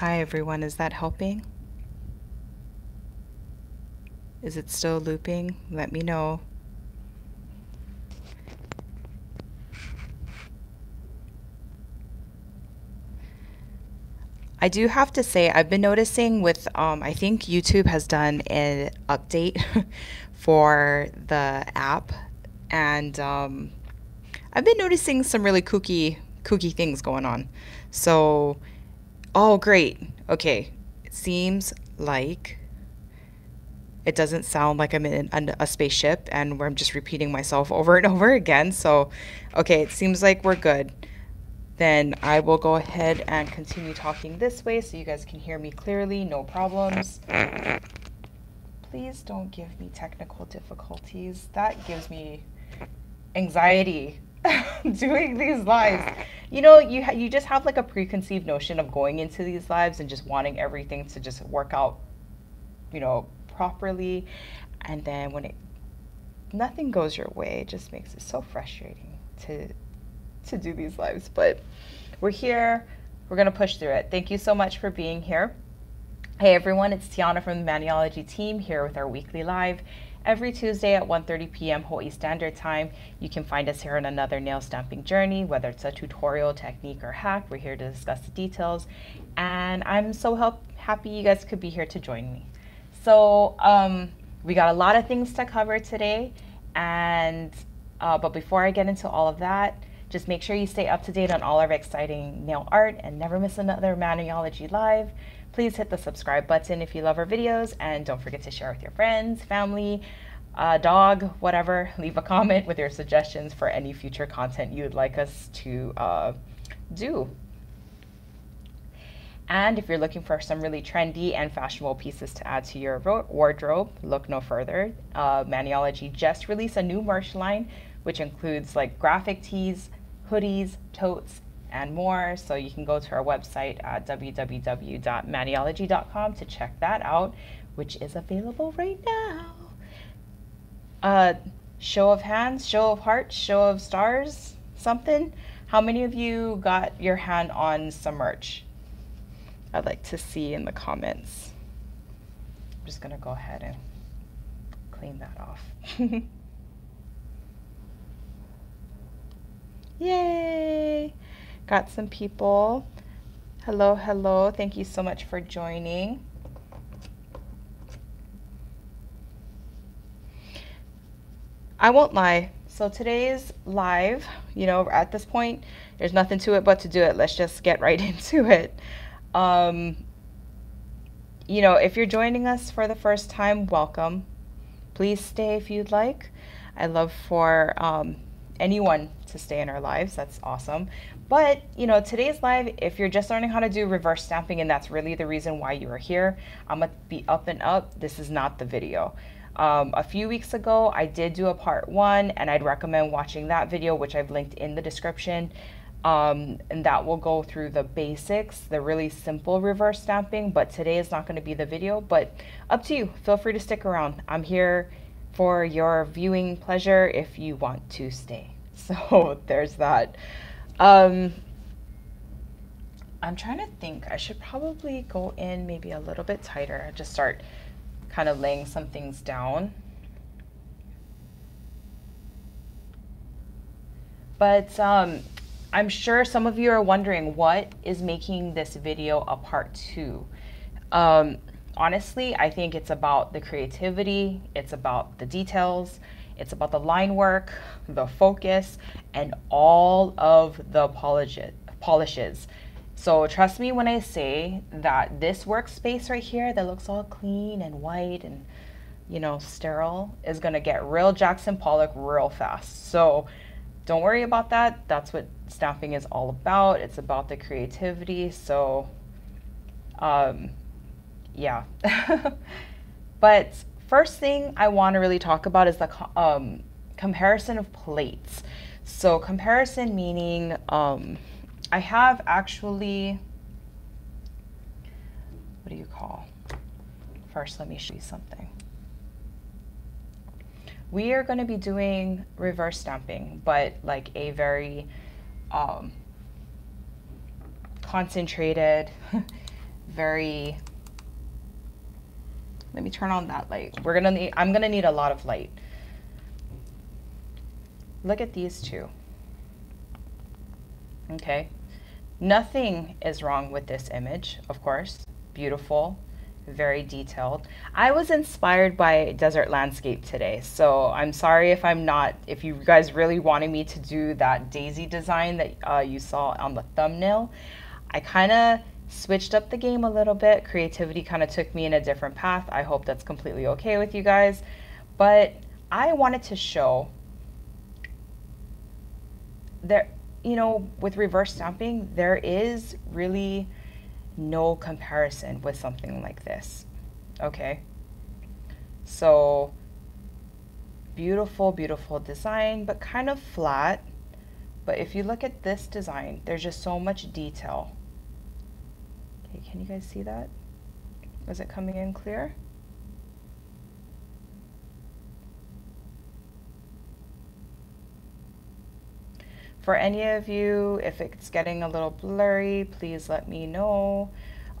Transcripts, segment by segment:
Hi everyone, is that helping? Is it still looping? Let me know. I do have to say, I've been noticing with, um, I think YouTube has done an update for the app, and um, I've been noticing some really kooky, kooky things going on. So, oh, great. Okay, it seems like it doesn't sound like I'm in a spaceship and where I'm just repeating myself over and over again. So, okay, it seems like we're good then I will go ahead and continue talking this way so you guys can hear me clearly, no problems. Please don't give me technical difficulties. That gives me anxiety doing these lives. You know, you you just have like a preconceived notion of going into these lives and just wanting everything to just work out, you know, properly. And then when it nothing goes your way, it just makes it so frustrating to to do these lives, but we're here. We're going to push through it. Thank you so much for being here. Hey everyone, it's Tiana from the Maniology team here with our weekly live every Tuesday at 1:30 p.m. Hawaii Standard Time. You can find us here on another nail stamping journey, whether it's a tutorial, technique, or hack. We're here to discuss the details, and I'm so help, happy you guys could be here to join me. So um, we got a lot of things to cover today, and uh, but before I get into all of that, just make sure you stay up to date on all our exciting nail art and never miss another Maniology Live. Please hit the subscribe button if you love our videos and don't forget to share with your friends, family, uh, dog, whatever. Leave a comment with your suggestions for any future content you'd like us to uh, do. And if you're looking for some really trendy and fashionable pieces to add to your wardrobe, look no further. Uh, Maniology just released a new merch line, which includes like graphic tees, hoodies, totes, and more. So you can go to our website at www.maniology.com to check that out, which is available right now. Uh, show of hands, show of hearts, show of stars, something. How many of you got your hand on some merch? I'd like to see in the comments. I'm just gonna go ahead and clean that off. Yay! Got some people. Hello, hello. Thank you so much for joining. I won't lie. So today's live, you know, at this point, there's nothing to it but to do it. Let's just get right into it. Um, you know, if you're joining us for the first time, welcome. Please stay if you'd like. I love for um, anyone to stay in our lives. That's awesome. But, you know, today's live, if you're just learning how to do reverse stamping and that's really the reason why you are here, I'm to be up and up. This is not the video. Um, a few weeks ago, I did do a part one and I'd recommend watching that video, which I've linked in the description. Um, and that will go through the basics, the really simple reverse stamping, but today is not going to be the video, but up to you. Feel free to stick around. I'm here for your viewing pleasure if you want to stay. So there's that. Um, I'm trying to think. I should probably go in maybe a little bit tighter. Just start kind of laying some things down. But um, I'm sure some of you are wondering what is making this video a part two. Um, honestly, I think it's about the creativity, it's about the details, it's about the line work, the focus, and all of the polishes. So trust me when I say that this workspace right here that looks all clean and white and you know sterile is gonna get real Jackson Pollock real fast. So don't worry about that. That's what stamping is all about. It's about the creativity. So um, yeah. but first thing I want to really talk about is the um, comparison of plates. So comparison meaning um, I have actually, what do you call? First, let me show you something. We are going to be doing reverse stamping, but like a very um, concentrated very, let me turn on that light. We're gonna need, I'm gonna need a lot of light. Look at these two. Okay. Nothing is wrong with this image, of course. Beautiful, very detailed. I was inspired by desert landscape today, so I'm sorry if I'm not, if you guys really wanted me to do that daisy design that uh, you saw on the thumbnail, I kind of switched up the game a little bit. Creativity kind of took me in a different path. I hope that's completely okay with you guys. But I wanted to show that, you know, with reverse stamping, there is really no comparison with something like this. Okay. So beautiful, beautiful design, but kind of flat. But if you look at this design, there's just so much detail. Okay, can you guys see that? Is it coming in clear? For any of you, if it's getting a little blurry, please let me know.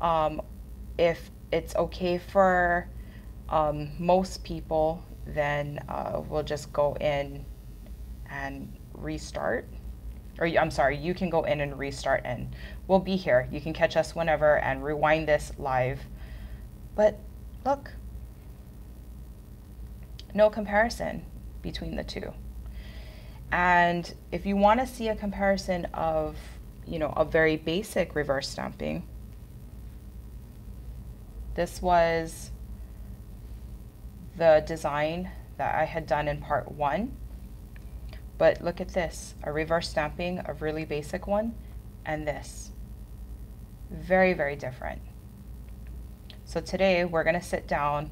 Um, if it's okay for um, most people, then uh, we'll just go in and restart. Or I'm sorry, you can go in and restart and we'll be here. You can catch us whenever and rewind this live. But look, no comparison between the two. And if you want to see a comparison of, you know, a very basic reverse stamping, this was the design that I had done in part one. But look at this, a reverse stamping, a really basic one, and this. Very, very different. So today we're gonna sit down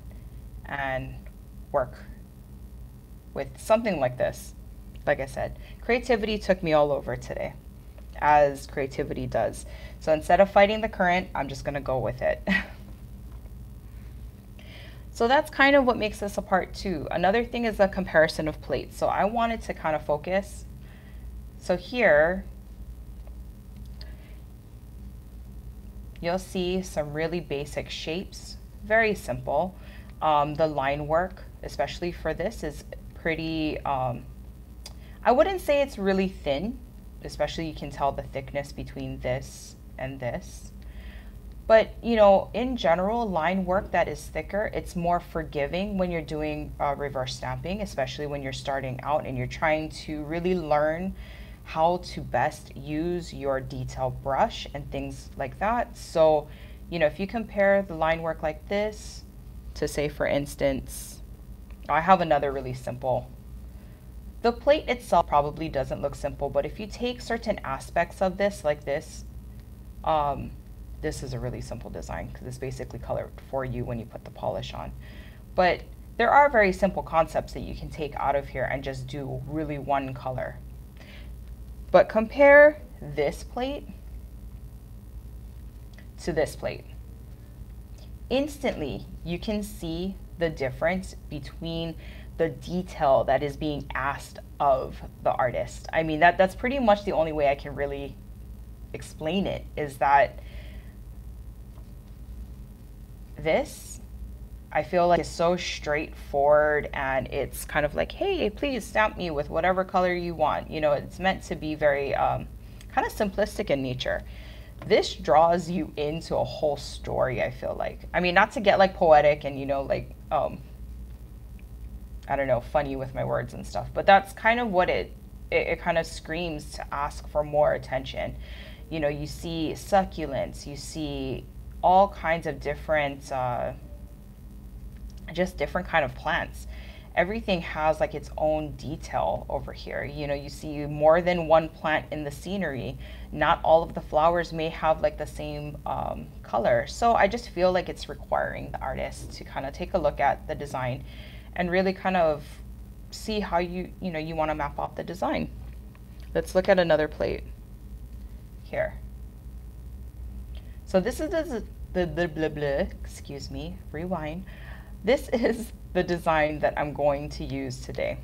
and work with something like this like I said, creativity took me all over today, as creativity does. So instead of fighting the current, I'm just going to go with it. so that's kind of what makes this a part two. Another thing is the comparison of plates. So I wanted to kind of focus. So here, you'll see some really basic shapes, very simple. Um, the line work, especially for this, is pretty um, I wouldn't say it's really thin, especially you can tell the thickness between this and this. But, you know, in general, line work that is thicker, it's more forgiving when you're doing uh, reverse stamping, especially when you're starting out and you're trying to really learn how to best use your detail brush and things like that. So, you know, if you compare the line work like this to say, for instance, I have another really simple the plate itself probably doesn't look simple, but if you take certain aspects of this, like this, um, this is a really simple design because it's basically colored for you when you put the polish on. But there are very simple concepts that you can take out of here and just do really one color. But compare this plate to this plate. Instantly, you can see the difference between the detail that is being asked of the artist. I mean, that that's pretty much the only way I can really explain it is that this I feel like it's so straightforward and it's kind of like, hey, please stamp me with whatever color you want. You know, it's meant to be very um, kind of simplistic in nature. This draws you into a whole story, I feel like. I mean, not to get like poetic and, you know, like um, I don't know, funny with my words and stuff. But that's kind of what it, it, it kind of screams to ask for more attention. You know, you see succulents, you see all kinds of different, uh, just different kind of plants. Everything has like its own detail over here. You know, you see more than one plant in the scenery. Not all of the flowers may have like the same um, color. So I just feel like it's requiring the artist to kind of take a look at the design and really kind of see how you, you know, you want to map out the design. Let's look at another plate here. So this is the, the, the blah, excuse me, rewind. This is the design that I'm going to use today.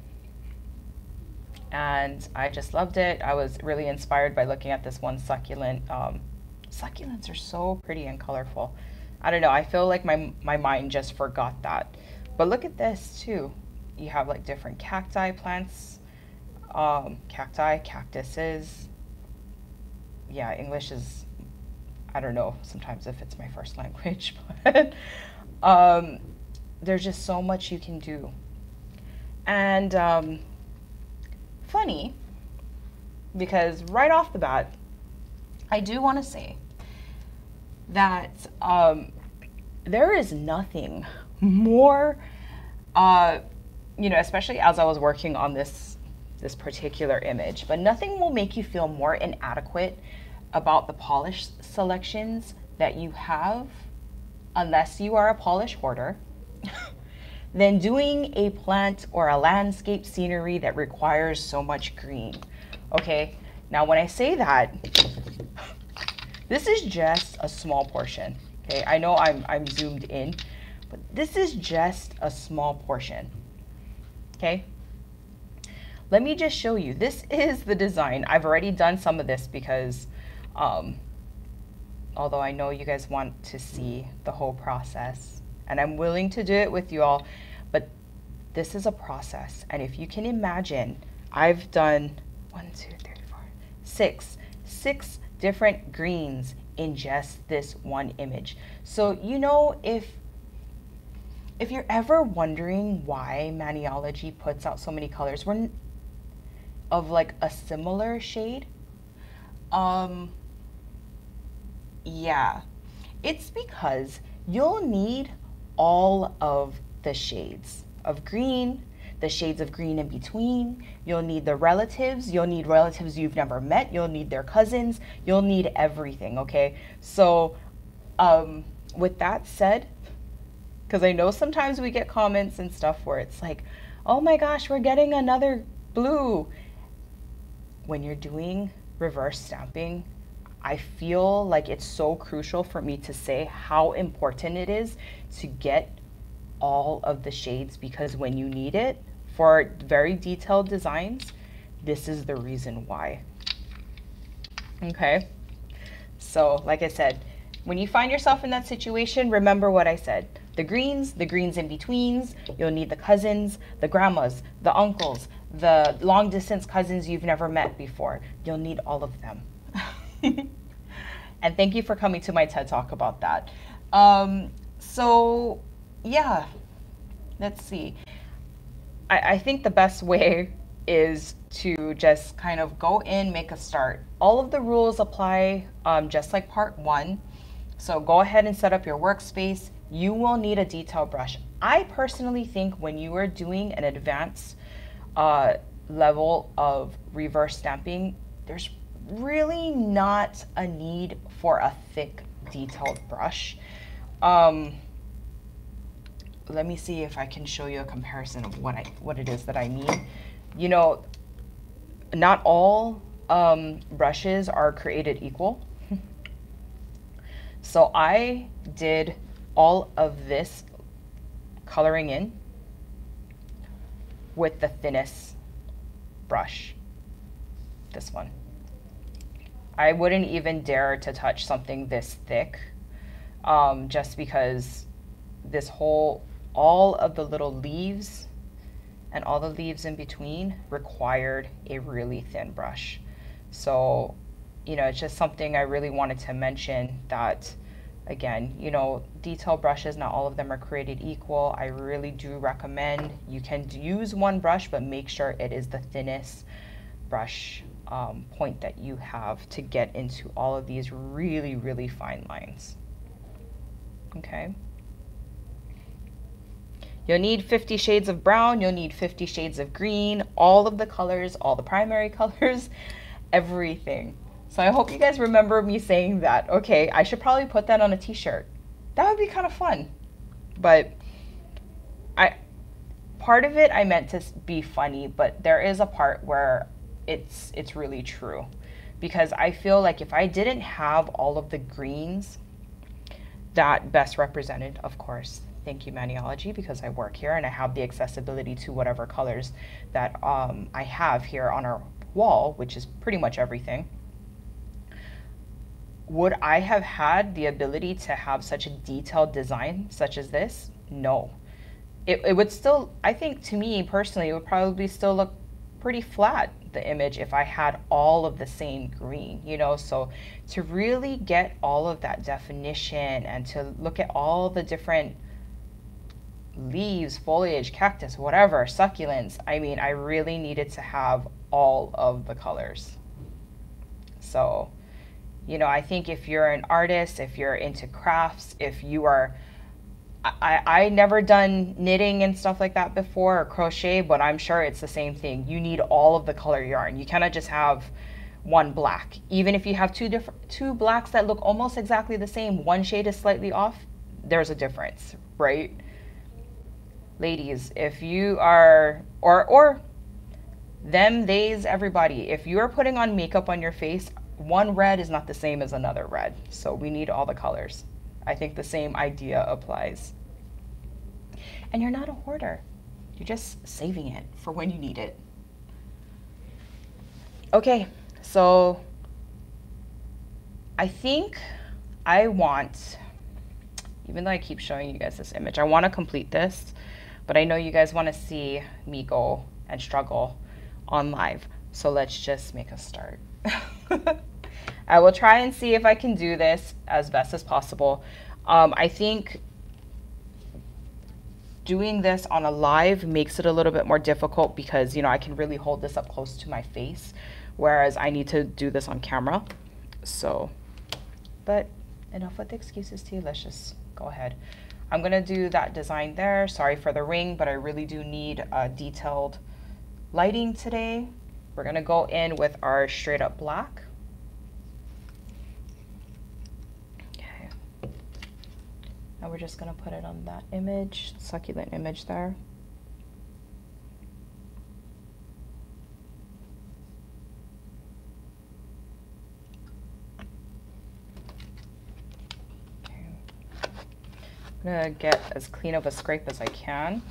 And I just loved it. I was really inspired by looking at this one succulent um, Succulents are so pretty and colorful. I don't know. I feel like my, my mind just forgot that. But look at this too. You have like different cacti plants, um, cacti, cactuses. Yeah, English is, I don't know sometimes if it's my first language, but um, there's just so much you can do. And um, funny, because right off the bat, I do want to say that um, there is nothing more, uh, you know, especially as I was working on this this particular image, but nothing will make you feel more inadequate about the polish selections that you have, unless you are a polish hoarder, than doing a plant or a landscape scenery that requires so much green. Okay, now when I say that, this is just a small portion. Okay, I know I'm, I'm zoomed in, but this is just a small portion. Okay, let me just show you. This is the design. I've already done some of this because um, although I know you guys want to see the whole process and I'm willing to do it with you all, but this is a process. And if you can imagine, I've done one, two, three, four, six, six different greens in just this one image. So, you know, if if you're ever wondering why Maniology puts out so many colors, we're of like a similar shade, um, yeah, it's because you'll need all of the shades of green, the shades of green in between. You'll need the relatives. You'll need relatives you've never met. You'll need their cousins. You'll need everything, okay? So, um, with that said, because I know sometimes we get comments and stuff where it's like, oh my gosh, we're getting another blue. When you're doing reverse stamping, I feel like it's so crucial for me to say how important it is to get all of the shades because when you need it, for very detailed designs, this is the reason why. Okay, so like I said, when you find yourself in that situation, remember what I said. The greens, the greens in betweens, you'll need the cousins, the grandmas, the uncles, the long distance cousins you've never met before. You'll need all of them. and thank you for coming to my TED Talk about that. Um, so, yeah, let's see. I, I think the best way is to just kind of go in, make a start. All of the rules apply um, just like part one. So go ahead and set up your workspace. You will need a detail brush. I personally think when you are doing an advanced uh, level of reverse stamping, there's really not a need for a thick detailed brush. Um, let me see if I can show you a comparison of what I what it is that I mean. You know, not all um, brushes are created equal. so I did all of this coloring in with the thinnest brush, this one. I wouldn't even dare to touch something this thick um, just because this whole all of the little leaves and all the leaves in between required a really thin brush. So, you know, it's just something I really wanted to mention that again, you know, detail brushes, not all of them are created equal. I really do recommend you can use one brush, but make sure it is the thinnest brush um, point that you have to get into all of these really, really fine lines. Okay. You'll need 50 shades of brown, you'll need 50 shades of green, all of the colors, all the primary colors, everything. So I hope you guys remember me saying that. Okay, I should probably put that on a t-shirt. That would be kind of fun. But I part of it I meant to be funny, but there is a part where it's it's really true. Because I feel like if I didn't have all of the greens that best represented, of course, thank you Maniology because I work here and I have the accessibility to whatever colors that um, I have here on our wall, which is pretty much everything. would I have had the ability to have such a detailed design such as this? No. It, it would still, I think to me personally, it would probably still look pretty flat, the image, if I had all of the same green, you know? So to really get all of that definition and to look at all the different leaves, foliage, cactus, whatever, succulents, I mean, I really needed to have all of the colors. So you know, I think if you're an artist, if you're into crafts, if you are, I, I never done knitting and stuff like that before or crochet, but I'm sure it's the same thing. You need all of the color yarn. You cannot just have one black. Even if you have two different two blacks that look almost exactly the same, one shade is slightly off, there's a difference, right? Ladies, if you are or or them, theys, everybody, if you are putting on makeup on your face, one red is not the same as another red. So we need all the colors. I think the same idea applies. And you're not a hoarder. You're just saving it for when you need it. Okay, so I think I want, even though I keep showing you guys this image, I want to complete this, but I know you guys want to see me go and struggle on live. So let's just make a start. I will try and see if I can do this as best as possible. Um, I think doing this on a live makes it a little bit more difficult because, you know, I can really hold this up close to my face, whereas I need to do this on camera. So, but enough with the excuses too. Let's just go ahead. I'm going to do that design there. Sorry for the ring, but I really do need a detailed lighting today. We're going to go in with our straight up black. And we're just going to put it on that image, succulent image there. I'm going to get as clean of a scrape as I can.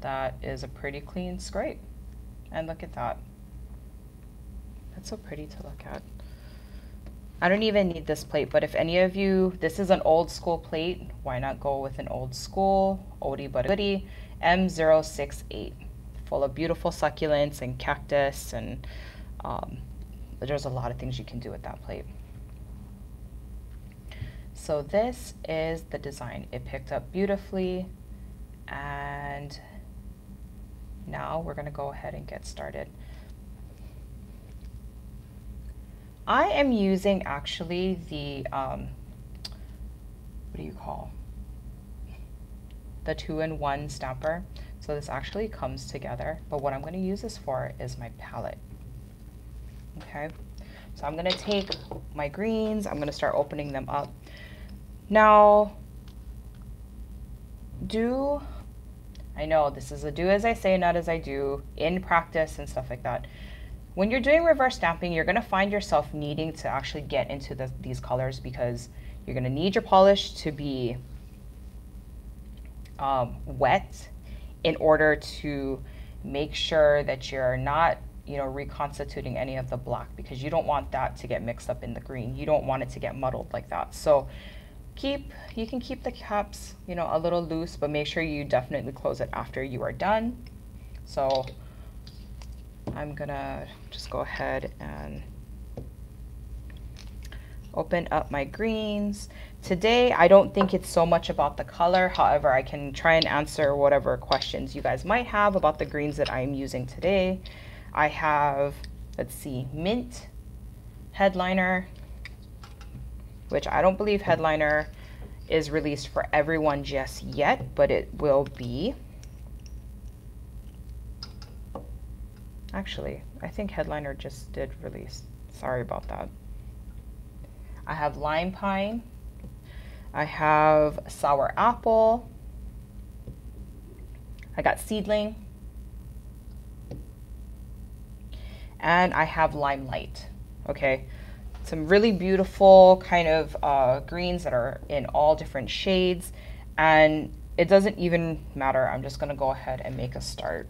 That is a pretty clean scrape. And look at that. That's so pretty to look at. I don't even need this plate, but if any of you, this is an old school plate, why not go with an old school, oldie but goodie, M068, full of beautiful succulents and cactus, and um, there's a lot of things you can do with that plate. So this is the design. It picked up beautifully, and now we're gonna go ahead and get started. I am using actually the, um, what do you call, the two-in-one stamper. So this actually comes together, but what I'm gonna use this for is my palette. Okay, so I'm gonna take my greens, I'm gonna start opening them up. Now, do, I know this is a do as I say, not as I do, in practice and stuff like that. When you're doing reverse stamping, you're gonna find yourself needing to actually get into the, these colors because you're gonna need your polish to be um, wet in order to make sure that you're not you know reconstituting any of the black because you don't want that to get mixed up in the green. You don't want it to get muddled like that. So keep you can keep the caps you know a little loose but make sure you definitely close it after you are done. So I'm gonna just go ahead and open up my greens. Today, I don't think it's so much about the color. However, I can try and answer whatever questions you guys might have about the greens that I'm using today. I have, let's see, mint headliner, which I don't believe headliner is released for everyone just yet, but it will be. Actually, I think Headliner just did release. Sorry about that. I have Lime Pine. I have Sour Apple. I got Seedling. And I have Lime Light. Okay. Some really beautiful kind of uh, greens that are in all different shades. And it doesn't even matter. I'm just going to go ahead and make a start.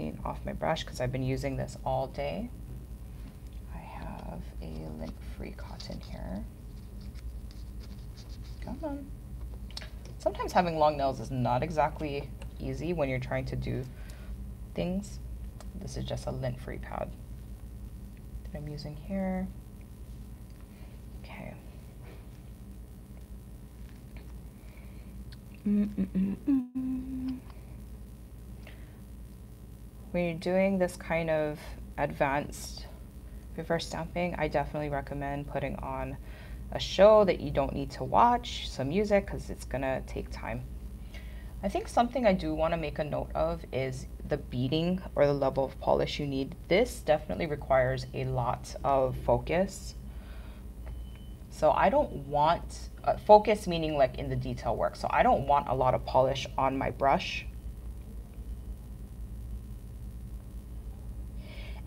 Clean off my brush because I've been using this all day. I have a lint-free cotton here. Come on. Sometimes having long nails is not exactly easy when you're trying to do things. This is just a lint-free pad that I'm using here. Okay. Mm -mm -mm when you're doing this kind of advanced reverse stamping, I definitely recommend putting on a show that you don't need to watch, some music, because it's gonna take time. I think something I do want to make a note of is the beading or the level of polish you need. This definitely requires a lot of focus. So I don't want, uh, focus meaning like in the detail work. So I don't want a lot of polish on my brush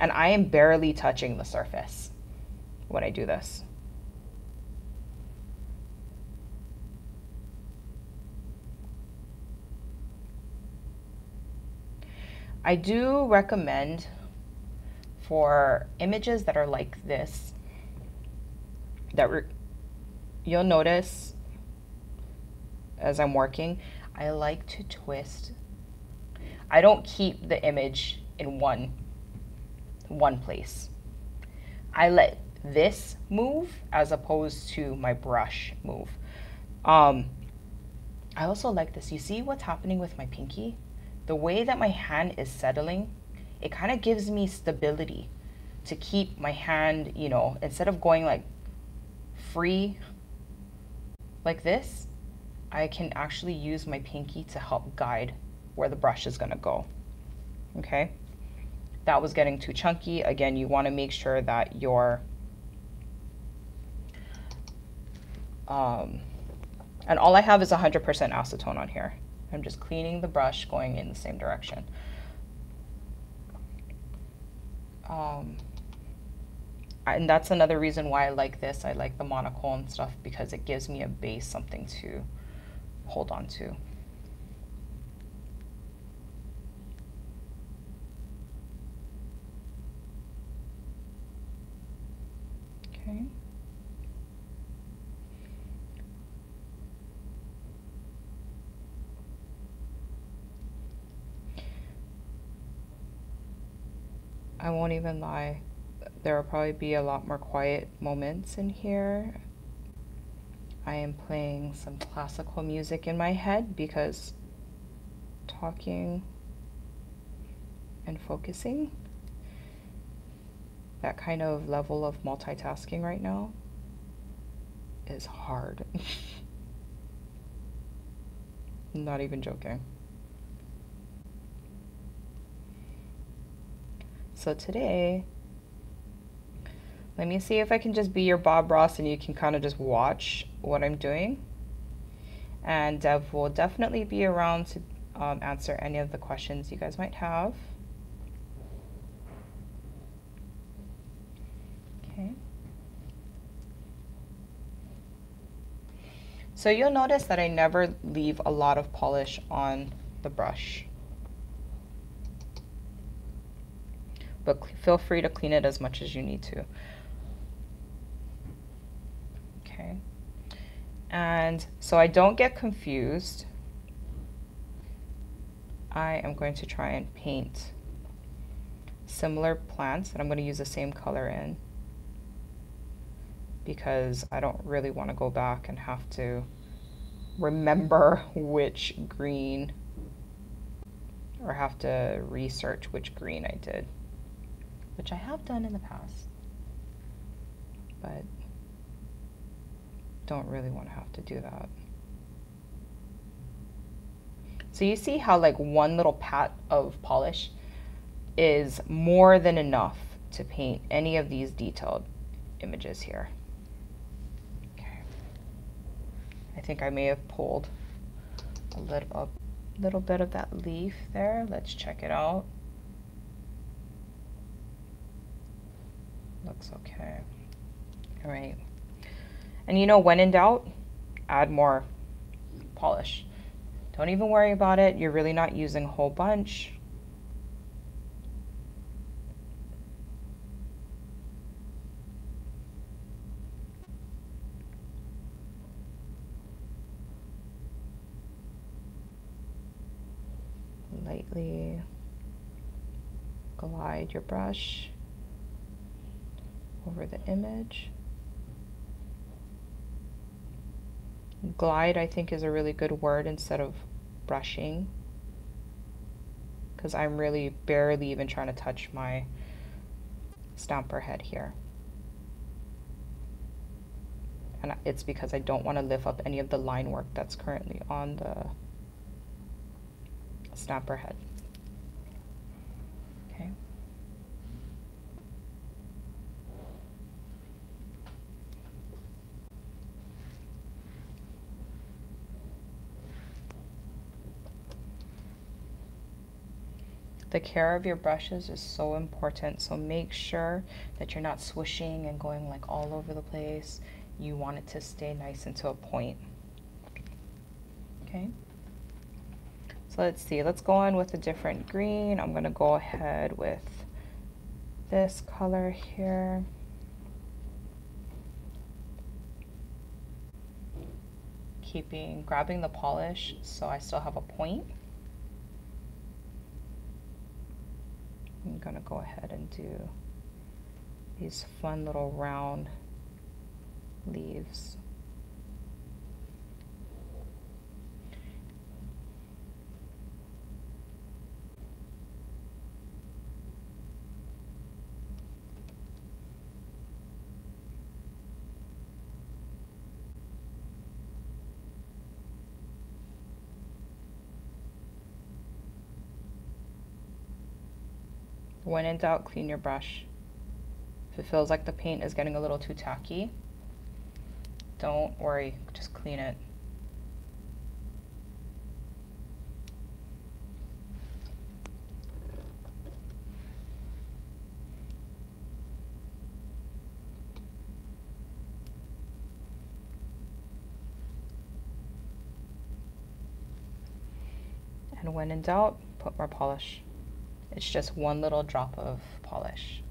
and I am barely touching the surface when I do this. I do recommend for images that are like this, that you'll notice as I'm working, I like to twist. I don't keep the image in one one place. I let this move as opposed to my brush move. Um, I also like this. You see what's happening with my pinky? The way that my hand is settling, it kind of gives me stability to keep my hand, you know, instead of going like free like this, I can actually use my pinky to help guide where the brush is gonna go, okay? That was getting too chunky. Again, you want to make sure that your um, and all I have is 100% acetone on here. I'm just cleaning the brush going in the same direction. Um, and that's another reason why I like this. I like the monochrome stuff because it gives me a base, something to hold on to. Okay. I won't even lie. There will probably be a lot more quiet moments in here. I am playing some classical music in my head because talking and focusing that kind of level of multitasking right now is hard. Not even joking. So today, let me see if I can just be your Bob Ross and you can kind of just watch what I'm doing. And Dev will definitely be around to um, answer any of the questions you guys might have. Okay. So you'll notice that I never leave a lot of polish on the brush. But feel free to clean it as much as you need to. Okay. And so I don't get confused, I am going to try and paint similar plants that I'm going to use the same color in because I don't really want to go back and have to remember which green or have to research which green I did, which I have done in the past, but don't really want to have to do that. So you see how like one little pat of polish is more than enough to paint any of these detailed images here. Okay. I think I may have pulled a little, a little bit of that leaf there. Let's check it out. Looks okay. All right. And you know, when in doubt, add more polish. Don't even worry about it. You're really not using a whole bunch. Lightly glide your brush over the image. Glide, I think, is a really good word instead of brushing because I'm really barely even trying to touch my stamper head here. And it's because I don't want to lift up any of the line work that's currently on the stamper head. Okay. The care of your brushes is so important. So make sure that you're not swishing and going like all over the place. You want it to stay nice and to a point. Okay. So let's see, let's go on with a different green. I'm gonna go ahead with this color here. Keeping, grabbing the polish so I still have a point. I'm gonna go ahead and do these fun little round leaves. When in doubt, clean your brush. If it feels like the paint is getting a little too tacky, don't worry, just clean it. And when in doubt, put more polish. It's just one little drop of polish.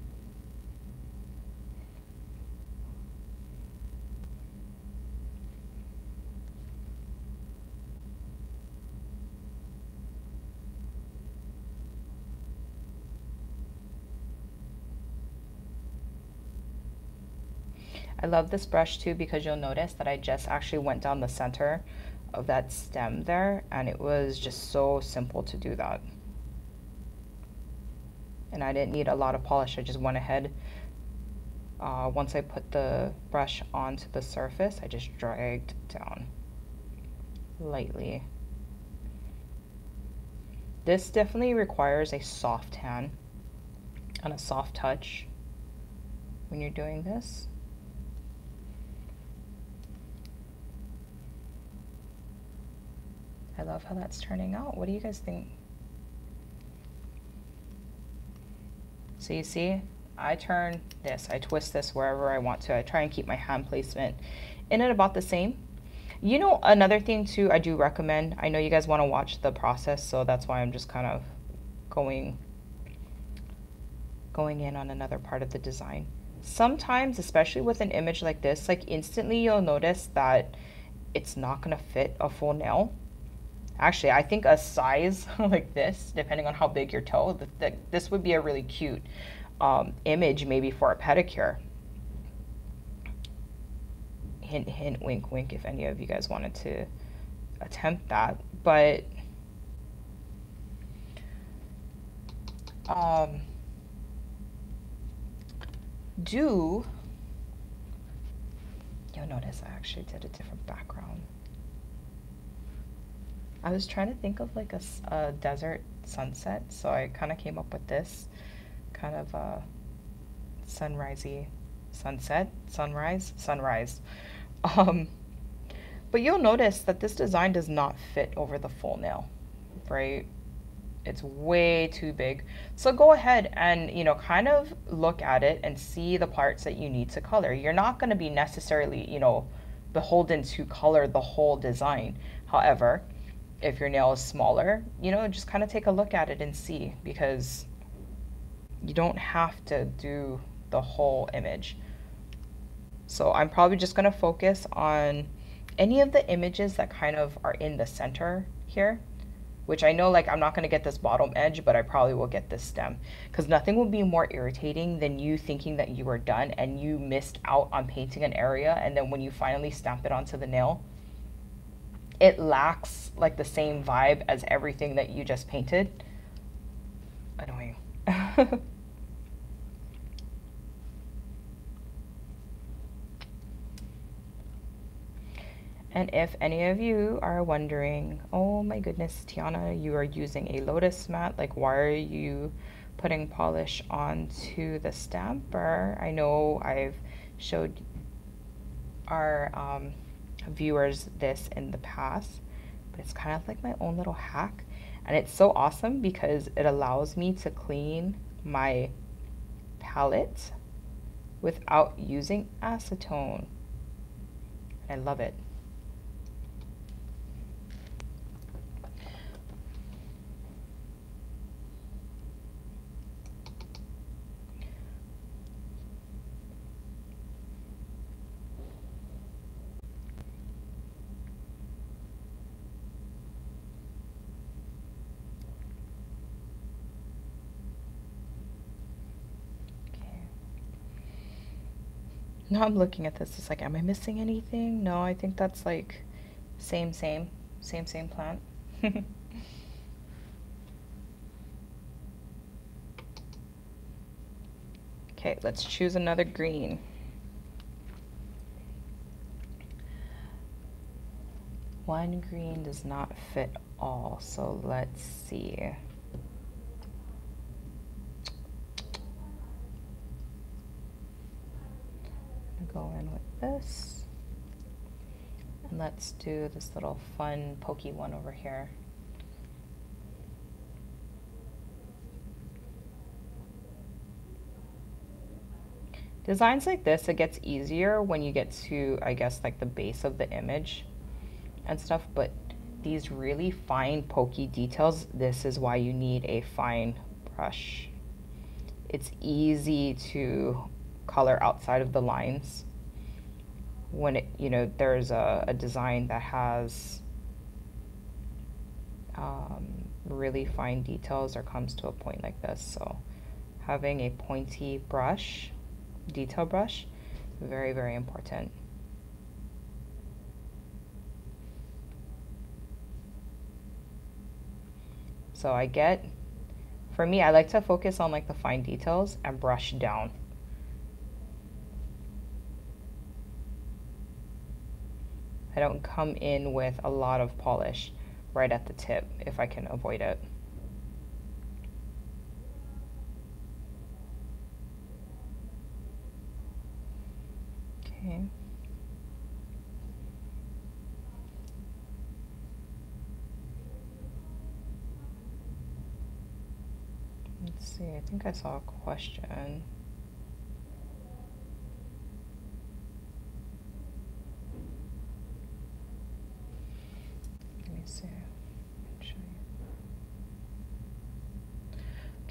I love this brush too because you'll notice that I just actually went down the center of that stem there and it was just so simple to do that and I didn't need a lot of polish. I just went ahead. Uh, once I put the brush onto the surface, I just dragged down lightly. This definitely requires a soft hand and a soft touch when you're doing this. I love how that's turning out. What do you guys think? So you see, I turn this, I twist this wherever I want to. I try and keep my hand placement in it about the same. You know, another thing too, I do recommend, I know you guys want to watch the process, so that's why I'm just kind of going, going in on another part of the design. Sometimes, especially with an image like this, like instantly you'll notice that it's not going to fit a full nail Actually, I think a size like this, depending on how big your toe, th th this would be a really cute um, image maybe for a pedicure. Hint, hint, wink, wink, if any of you guys wanted to attempt that. But um, do, you'll notice I actually did a different background. I was trying to think of like a, a desert sunset, so I kind of came up with this kind of a sunrisey sunset, sunrise, sunrise. Um, but you'll notice that this design does not fit over the full nail, right? It's way too big. So go ahead and, you know, kind of look at it and see the parts that you need to color. You're not going to be necessarily, you know, beholden to color the whole design. However, if your nail is smaller, you know, just kind of take a look at it and see because you don't have to do the whole image. So I'm probably just going to focus on any of the images that kind of are in the center here. which I know like I'm not going to get this bottom edge, but I probably will get this stem because nothing will be more irritating than you thinking that you were done and you missed out on painting an area. And then when you finally stamp it onto the nail, it lacks like the same vibe as everything that you just painted. Annoying. And if any of you are wondering, oh my goodness, Tiana, you are using a lotus mat, like why are you putting polish onto the stamper? I know I've showed our um, viewers this in the past, but it's kind of like my own little hack. And it's so awesome because it allows me to clean my palette without using acetone. I love it. Now I'm looking at this, it's like, am I missing anything? No, I think that's like same, same, same, same plant. okay, let's choose another green. One green does not fit all, so let's see. Go in with this. And let's do this little fun pokey one over here. Designs like this, it gets easier when you get to, I guess, like the base of the image and stuff, but these really fine pokey details, this is why you need a fine brush. It's easy to color outside of the lines. When it, you know there's a, a design that has um, really fine details or comes to a point like this. So having a pointy brush detail brush very very important. So I get for me I like to focus on like the fine details and brush down I don't come in with a lot of polish right at the tip if I can avoid it. Okay. Let's see, I think I saw a question.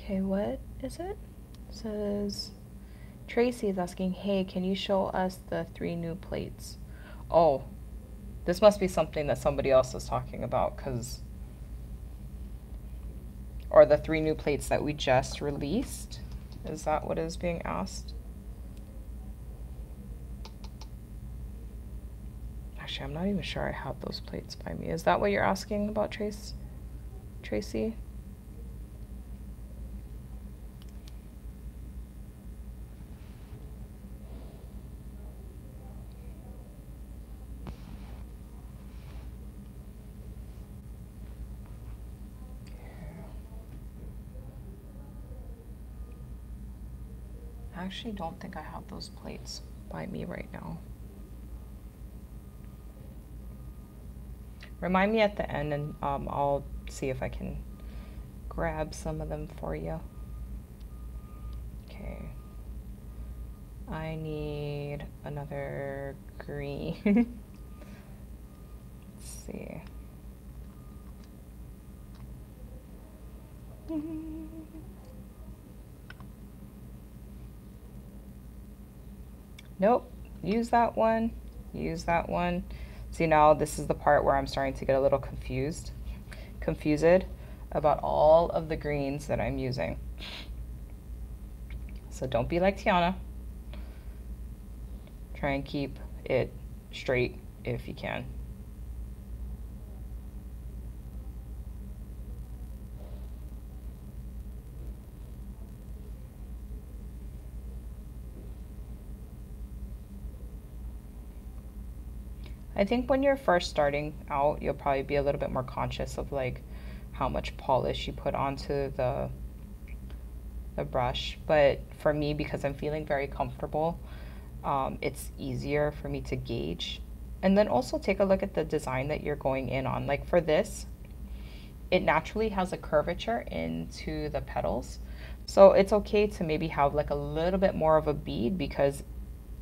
Okay, what is it? it? says Tracy is asking, hey, can you show us the three new plates? Oh, this must be something that somebody else is talking about because or the three new plates that we just released. Is that what is being asked? Actually, I'm not even sure I have those plates by me. Is that what you're asking about, Trace? Tracy? Actually don't think I have those plates by me right now. Remind me at the end and um, I'll see if I can grab some of them for you. Okay. I need another green. Let's see. Nope, use that one, use that one. See now this is the part where I'm starting to get a little confused confused about all of the greens that I'm using. So don't be like Tiana. Try and keep it straight if you can. I think when you're first starting out, you'll probably be a little bit more conscious of like how much polish you put onto the the brush. But for me, because I'm feeling very comfortable, um, it's easier for me to gauge. And then also take a look at the design that you're going in on. Like for this, it naturally has a curvature into the petals. So it's okay to maybe have like a little bit more of a bead because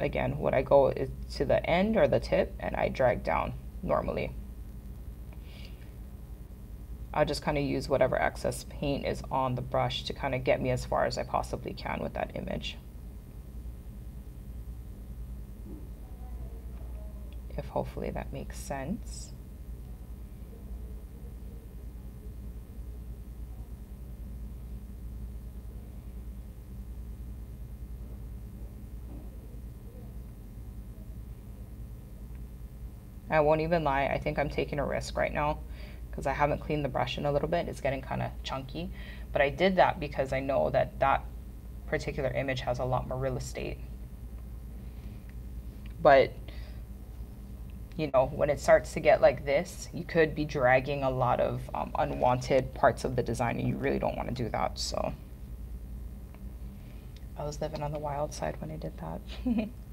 again, what I go is to the end or the tip and I drag down normally. I'll just kind of use whatever excess paint is on the brush to kind of get me as far as I possibly can with that image. If hopefully that makes sense. I won't even lie, I think I'm taking a risk right now because I haven't cleaned the brush in a little bit. It's getting kind of chunky. But I did that because I know that that particular image has a lot more real estate. But, you know, when it starts to get like this, you could be dragging a lot of um, unwanted parts of the design and you really don't want to do that. So I was living on the wild side when I did that.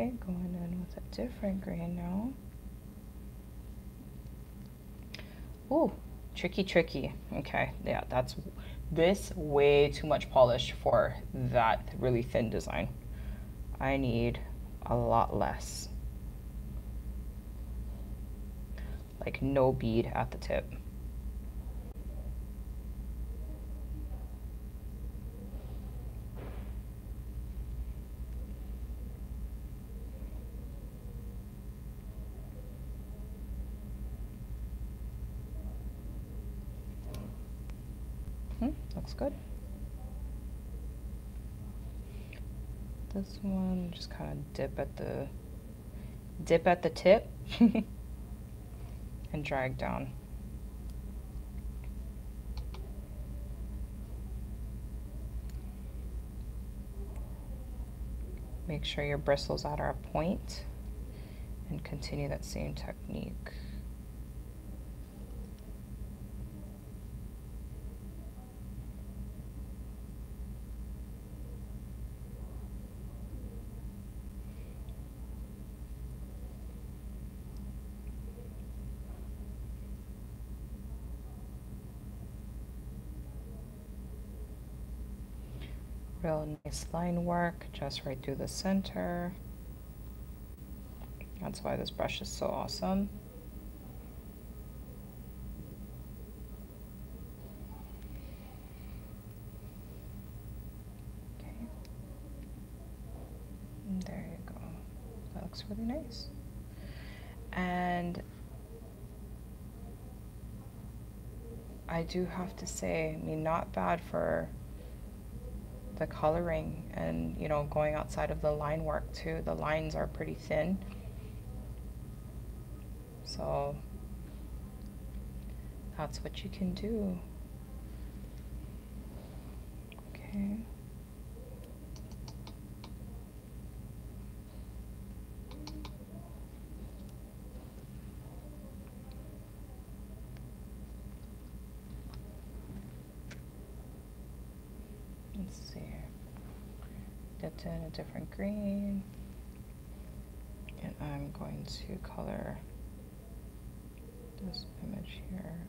Okay, going in with a different green now. Oh, tricky, tricky. Okay, yeah, that's this way too much polish for that really thin design. I need a lot less. Like no bead at the tip. looks good. This one, just kind of dip at the dip at the tip and drag down. Make sure your bristles at a point and continue that same technique. Real nice line work just right through the center. That's why this brush is so awesome. There you go. That looks really nice. And I do have to say, I mean, not bad for the coloring and you know going outside of the line work too. The lines are pretty thin. So that's what you can do. Okay dipped in a different green. And I'm going to color this image here.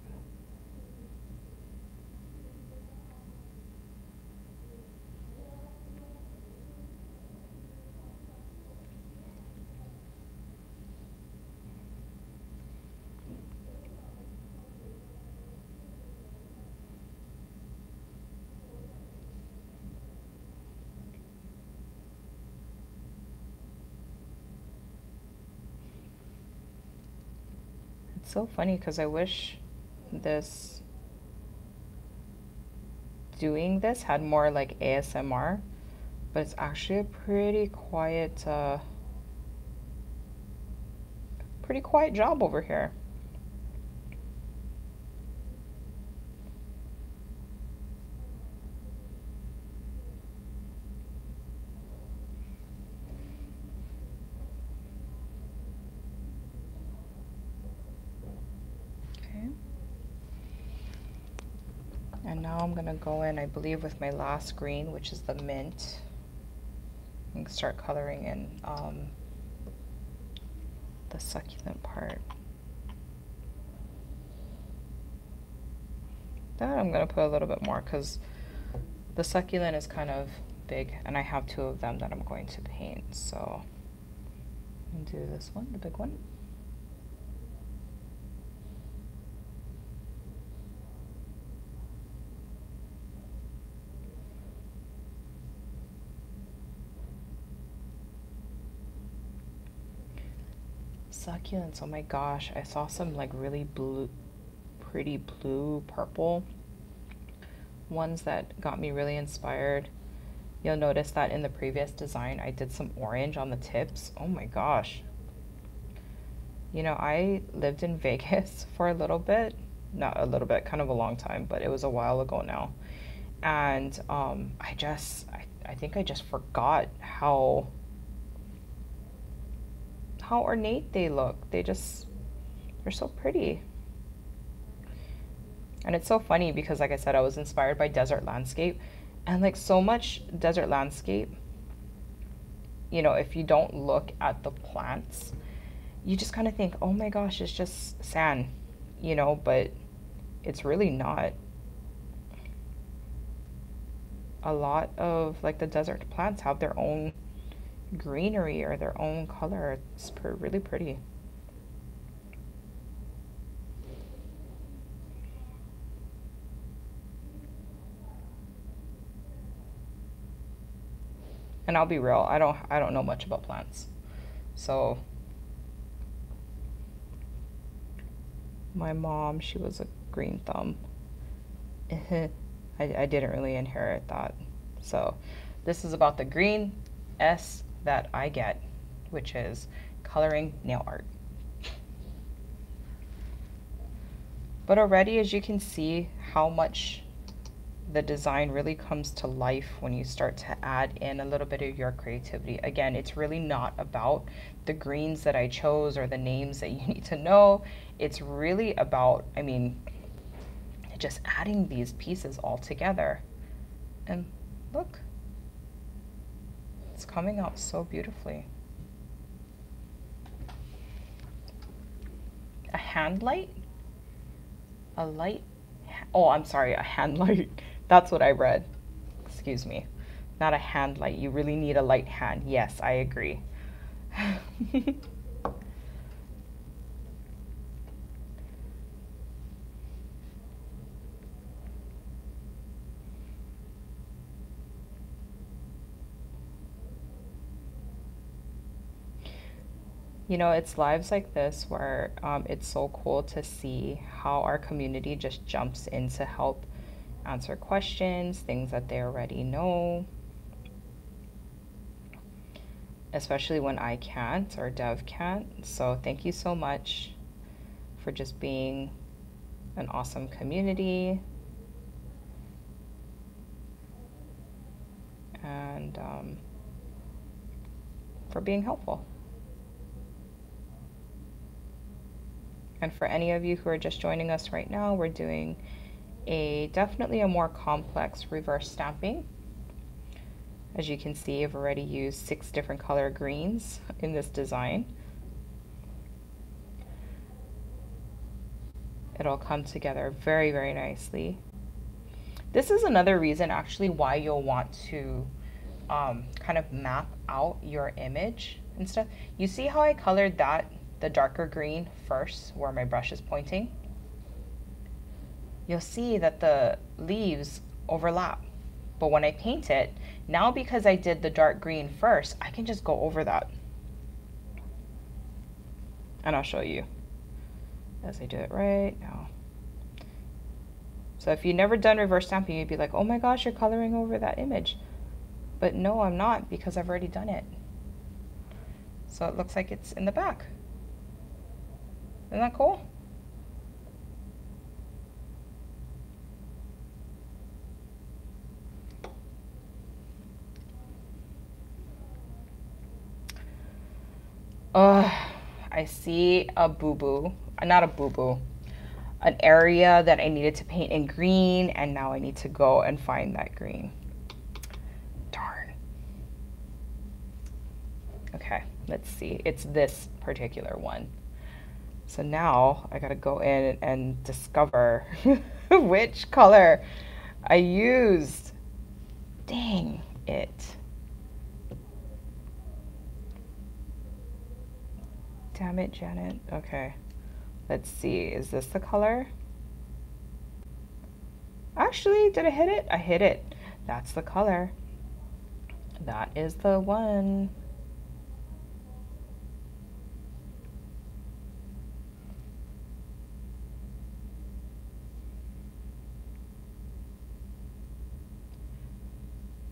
So funny because I wish this doing this had more like ASMR, but it's actually a pretty quiet, uh, pretty quiet job over here. I'm gonna go in, I believe, with my last green, which is the mint, and start coloring in um, the succulent part. That I'm gonna put a little bit more because the succulent is kind of big and I have two of them that I'm going to paint. So do this one, the big one. Succulents. Oh my gosh, I saw some like really blue, pretty blue purple ones that got me really inspired. You'll notice that in the previous design, I did some orange on the tips. Oh my gosh. You know, I lived in Vegas for a little bit, not a little bit, kind of a long time, but it was a while ago now. And um, I just, I, I think I just forgot how how ornate they look. They just, they're so pretty. And it's so funny because, like I said, I was inspired by desert landscape. And like so much desert landscape, you know, if you don't look at the plants, you just kind of think, oh my gosh, it's just sand, you know, but it's really not. A lot of like the desert plants have their own greenery or their own color. It's really pretty. And I'll be real, I don't I don't know much about plants. So my mom, she was a green thumb. I, I didn't really inherit that. So this is about the green S that I get, which is coloring nail art. But already, as you can see, how much the design really comes to life when you start to add in a little bit of your creativity. Again, it's really not about the greens that I chose or the names that you need to know. It's really about, I mean, just adding these pieces all together. And look, it's coming out so beautifully. A hand light? A light? Oh, I'm sorry, a hand light. That's what I read. Excuse me. Not a hand light. You really need a light hand. Yes, I agree. you know, it's lives like this where um, it's so cool to see how our community just jumps in to help answer questions, things that they already know. Especially when I can't or Dev can't. So, thank you so much for just being an awesome community. And um, for being helpful. And for any of you who are just joining us right now, we're doing a definitely a more complex reverse stamping. As you can see, I've already used six different color greens in this design. It'll come together very, very nicely. This is another reason actually why you'll want to um, kind of map out your image and stuff. You see how I colored that the darker green first where my brush is pointing, you'll see that the leaves overlap. But when I paint it, now because I did the dark green first, I can just go over that. And I'll show you. as I do it right now. So if you've never done reverse stamping, you'd be like, oh my gosh, you're coloring over that image. But no, I'm not because I've already done it. So it looks like it's in the back. Isn't that cool? Oh, I see a boo-boo, uh, not a boo-boo, an area that I needed to paint in green and now I need to go and find that green. Darn. Okay, let's see. It's this particular one. So now I gotta go in and discover which color I used. Dang it. Damn it, Janet. Okay. Let's see. Is this the color? Actually, did I hit it? I hit it. That's the color. That is the one.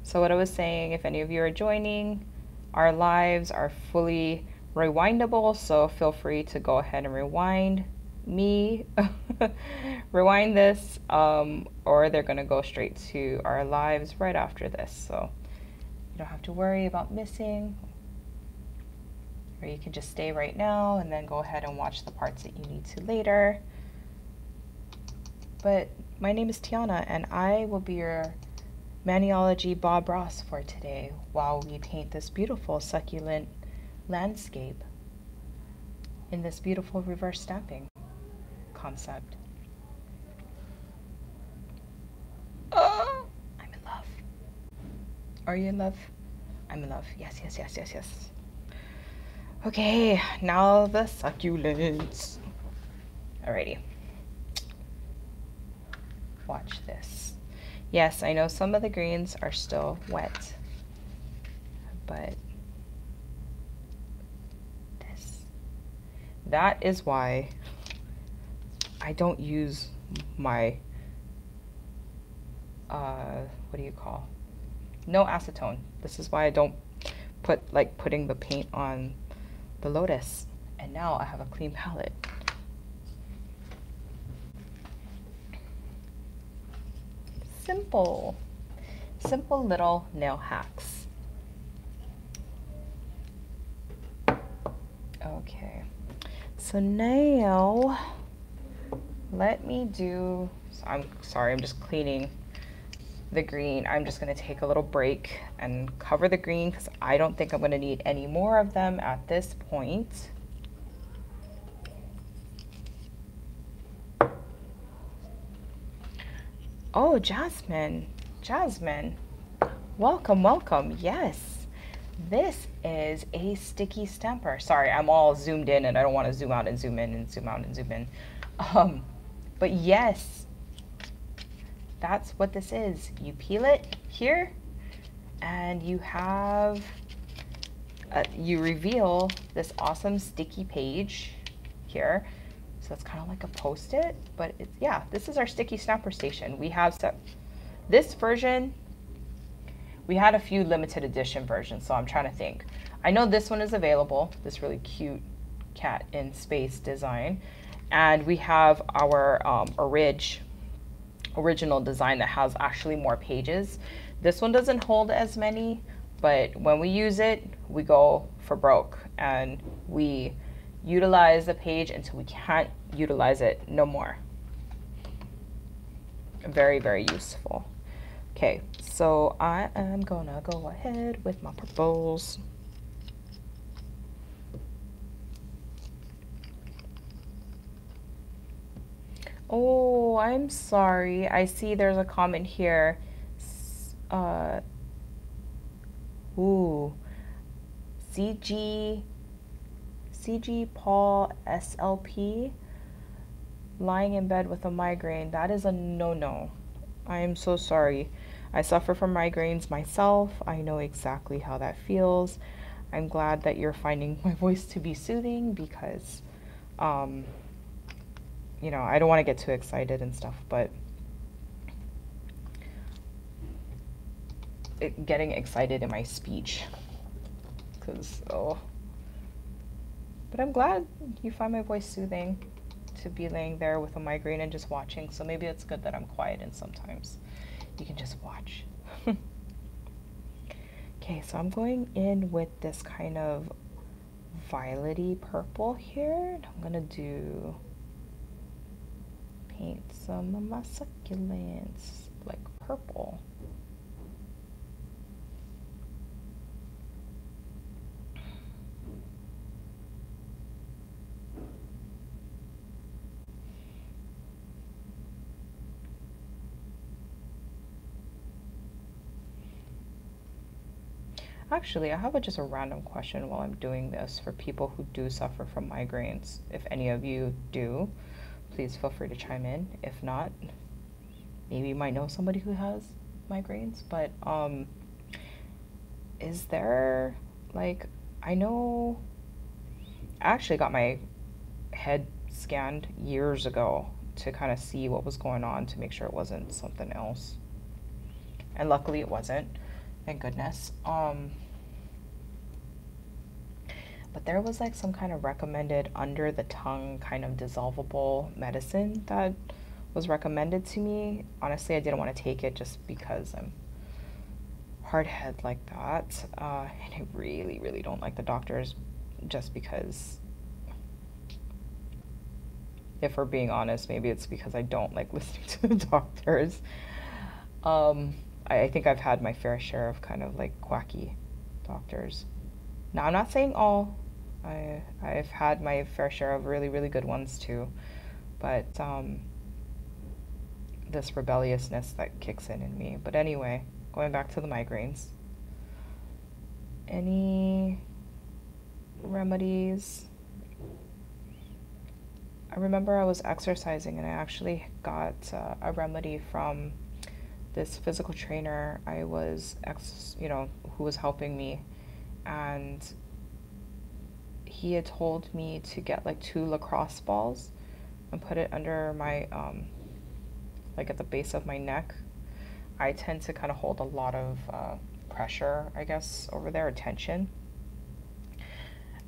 So what I was saying, if any of you are joining, our lives are fully rewindable, so feel free to go ahead and rewind me, rewind this, um, or they're going to go straight to our lives right after this. So you don't have to worry about missing, or you can just stay right now and then go ahead and watch the parts that you need to later. But my name is Tiana, and I will be your Maniology Bob Ross for today while we paint this beautiful succulent landscape in this beautiful reverse stamping concept. Oh, I'm in love. Are you in love? I'm in love. Yes, yes, yes, yes, yes. Okay, now the succulents. Alrighty. Watch this. Yes, I know some of the greens are still wet, but this, That is why I don't use my, uh, what do you call? No acetone. This is why I don't put, like putting the paint on the Lotus. And now I have a clean palette. Simple. Simple little nail hacks. Okay. So now, let me do, I'm sorry, I'm just cleaning the green. I'm just gonna take a little break and cover the green because I don't think I'm gonna need any more of them at this point. Oh, Jasmine, Jasmine, welcome, welcome, yes. This is a sticky stamper. Sorry, I'm all zoomed in and I don't want to zoom out and zoom in and zoom out and zoom in. Um, but yes, that's what this is. You peel it here and you have, uh, you reveal this awesome sticky page here. So it's kind of like a post-it, but it's, yeah, this is our sticky stamper station. We have set, this version we had a few limited edition versions, so I'm trying to think. I know this one is available, this really cute cat in space design. And we have our um, orig, original design that has actually more pages. This one doesn't hold as many, but when we use it, we go for broke and we utilize the page until we can't utilize it no more. Very, very useful. Okay, so I am gonna go ahead with my purples. Oh, I'm sorry. I see there's a comment here. Uh, ooh. CG, CG Paul SLP, lying in bed with a migraine. That is a no-no. I am so sorry. I suffer from migraines myself. I know exactly how that feels. I'm glad that you're finding my voice to be soothing because um, you know, I don't want to get too excited and stuff, but it, getting excited in my speech. Because, oh. But I'm glad you find my voice soothing to be laying there with a migraine and just watching. So maybe it's good that I'm quiet and sometimes you can just watch. okay, so I'm going in with this kind of violety purple here. I'm gonna do paint some of my succulents like purple. Actually, I have a, just a random question while I'm doing this for people who do suffer from migraines. If any of you do, please feel free to chime in. If not, maybe you might know somebody who has migraines. But um, is there like I know I actually got my head scanned years ago to kind of see what was going on to make sure it wasn't something else. And luckily it wasn't. Thank goodness. Um, but there was like some kind of recommended under the tongue kind of dissolvable medicine that was recommended to me. Honestly, I didn't want to take it just because I'm hard head like that. Uh, and I really, really don't like the doctors just because if we're being honest, maybe it's because I don't like listening to the doctors. Um, I, I think I've had my fair share of kind of like quacky doctors. Now, I'm not saying all. I I've had my fair share of really really good ones too, but um, this rebelliousness that kicks in in me. But anyway, going back to the migraines. Any remedies? I remember I was exercising and I actually got uh, a remedy from this physical trainer I was ex, you know, who was helping me. And he had told me to get like two lacrosse balls and put it under my um, like at the base of my neck. I tend to kind of hold a lot of uh, pressure I guess over there tension.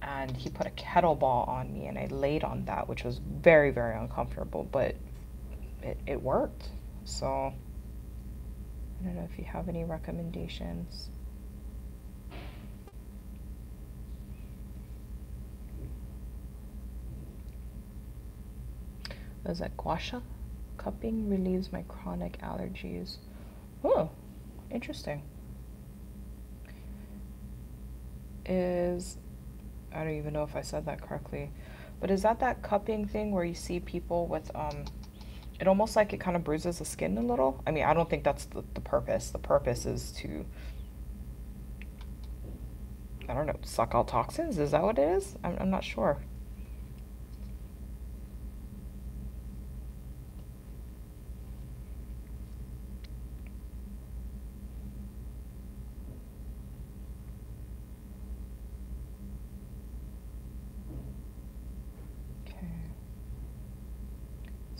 And he put a kettlebell on me and I laid on that which was very very uncomfortable but it, it worked. So I don't know if you have any recommendations. Was that gua sha? Cupping relieves my chronic allergies. Oh, interesting. Is, I don't even know if I said that correctly, but is that that cupping thing where you see people with um, it almost like it kind of bruises the skin a little. I mean, I don't think that's the, the purpose. The purpose is to, I don't know, suck out toxins? Is that what it is? I'm, I'm not sure.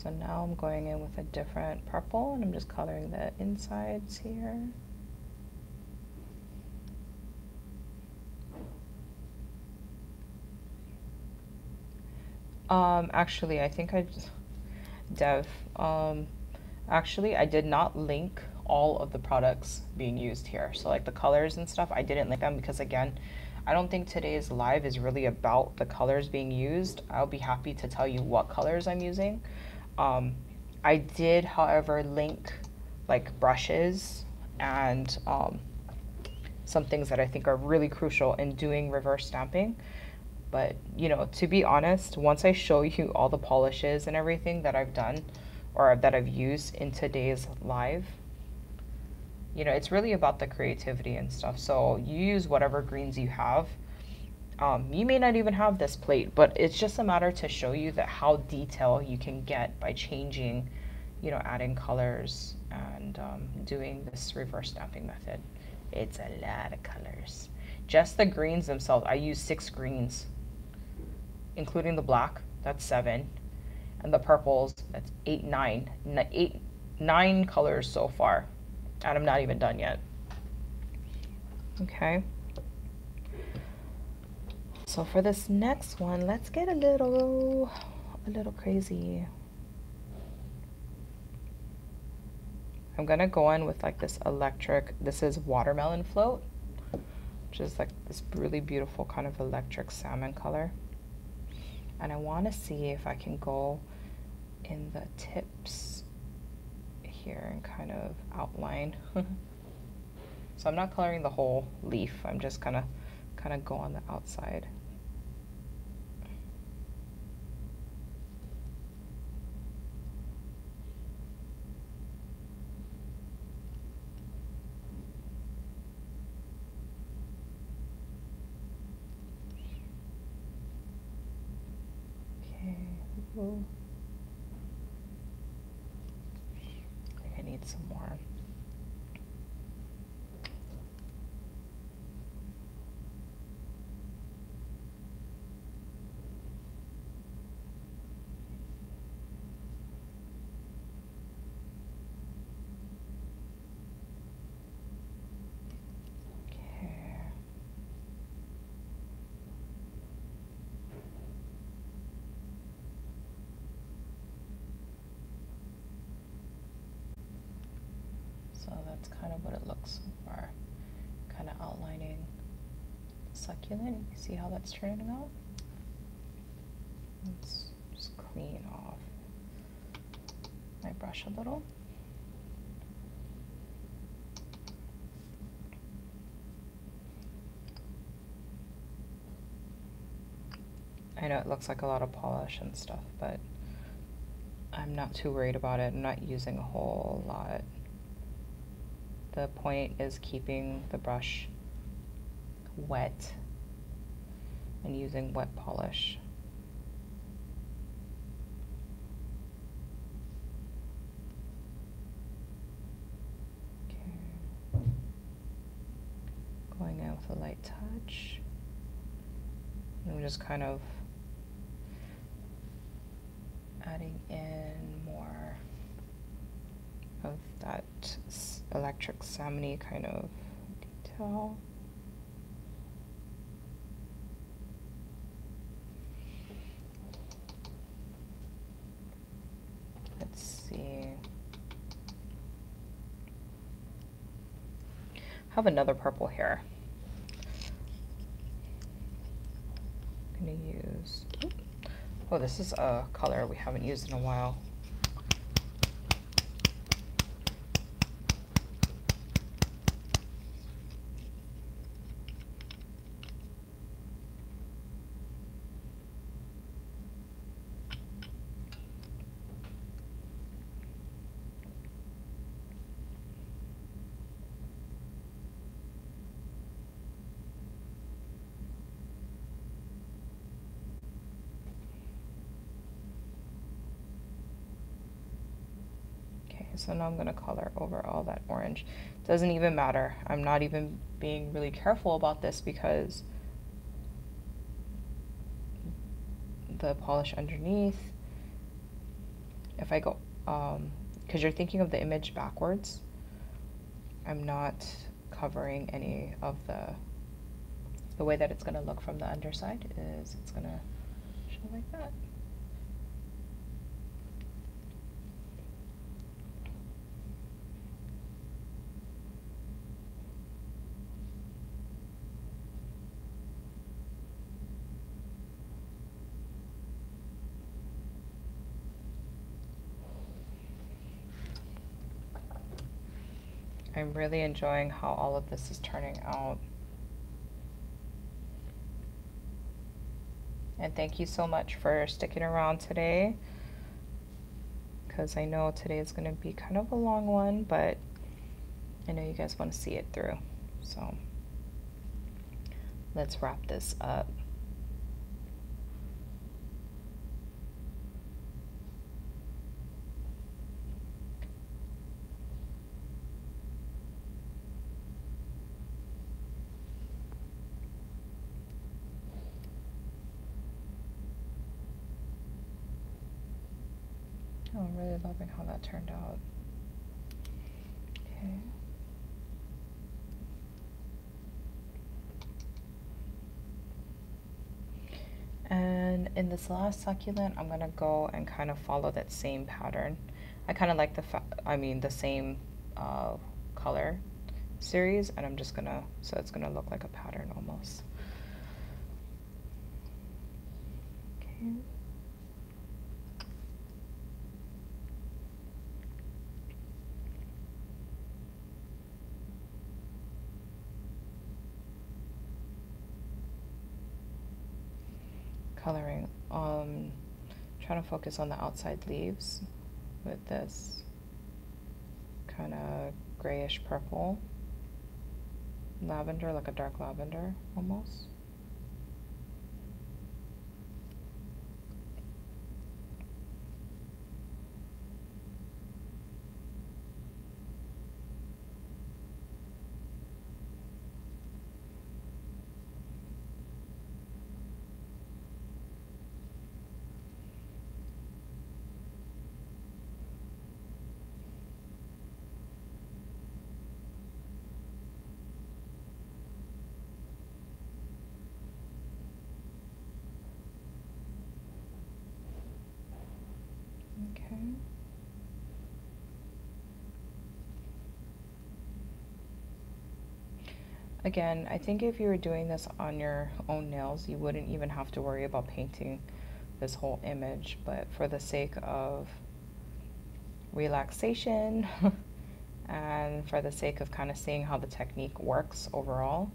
So now I'm going in with a different purple and I'm just coloring the insides here. Um, actually, I think I, Dev, um, actually I did not link all of the products being used here. So like the colors and stuff, I didn't link them because again, I don't think today's live is really about the colors being used. I'll be happy to tell you what colors I'm using. Um, I did, however, link like brushes and um, some things that I think are really crucial in doing reverse stamping. But, you know, to be honest, once I show you all the polishes and everything that I've done or that I've used in today's live, you know, it's really about the creativity and stuff. So you use whatever greens you have um, you may not even have this plate, but it's just a matter to show you that how detail you can get by changing, you know, adding colors and um, doing this reverse stamping method. It's a lot of colors. Just the greens themselves, I use six greens, including the black, that's seven. And the purples, that's eight, nine, eight, nine colors so far. And I'm not even done yet. Okay. So for this next one, let's get a little, a little crazy. I'm gonna go in with like this electric, this is watermelon float, which is like this really beautiful kind of electric salmon color. And I wanna see if I can go in the tips here and kind of outline. so I'm not coloring the whole leaf, I'm just gonna kind of go on the outside. Mm-hmm. I need some more. That's kind of what it looks for. Kind of outlining succulent. You see how that's turning out? Let's just clean off my brush a little. I know it looks like a lot of polish and stuff, but I'm not too worried about it. I'm not using a whole lot. The point is keeping the brush wet and using wet polish. Okay. Going in with a light touch. And we're just kind of adding in more of that electric salmony kind of detail. Let's see. I have another purple here. I'm gonna use, oh, this is a color we haven't used in a while. So now I'm going to color over all that orange. Doesn't even matter. I'm not even being really careful about this because the polish underneath, if I go, because um, you're thinking of the image backwards, I'm not covering any of the, the way that it's going to look from the underside is it's to show like that. I'm really enjoying how all of this is turning out. And thank you so much for sticking around today because I know today is going to be kind of a long one, but I know you guys want to see it through. So let's wrap this up. Oh, I'm how that turned out. Okay. And in this last succulent, I'm gonna go and kind of follow that same pattern. I kind of like the, I mean, the same uh, color series, and I'm just gonna, so it's gonna look like a pattern almost. Okay. coloring. Um, trying to focus on the outside leaves with this kind of grayish purple lavender, like a dark lavender almost. Again, I think if you were doing this on your own nails, you wouldn't even have to worry about painting this whole image, but for the sake of relaxation and for the sake of kind of seeing how the technique works overall,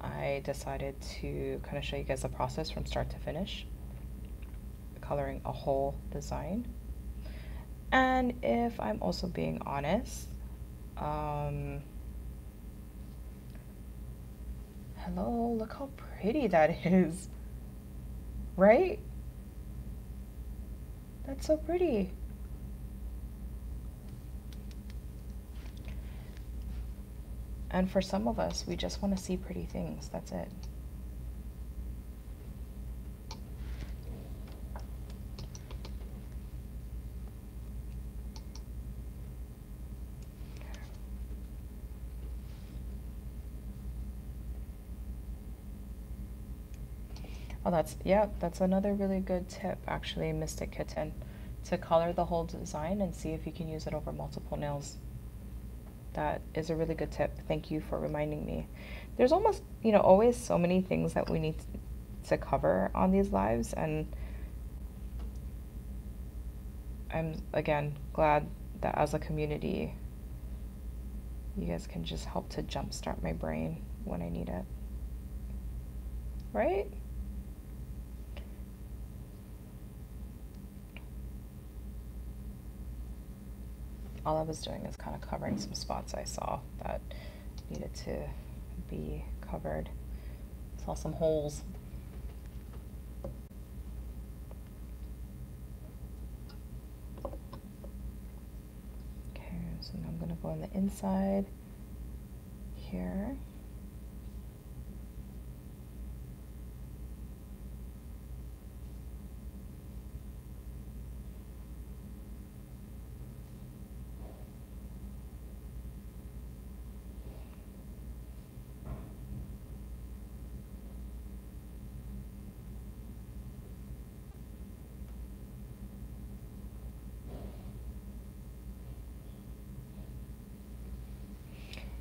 I decided to kind of show you guys the process from start to finish, coloring a whole design. And if I'm also being honest, um, hello, look how pretty that is, right? That's so pretty. And for some of us, we just want to see pretty things. That's it. Oh, that's, yeah, that's another really good tip, actually, Mystic Kitten, to color the whole design and see if you can use it over multiple nails. That is a really good tip. Thank you for reminding me. There's almost, you know, always so many things that we need to cover on these lives, and I'm, again, glad that as a community, you guys can just help to jumpstart my brain when I need it. Right? All I was doing is kind of covering some spots I saw that needed to be covered. Saw some holes. Okay, so now I'm going to go on the inside here.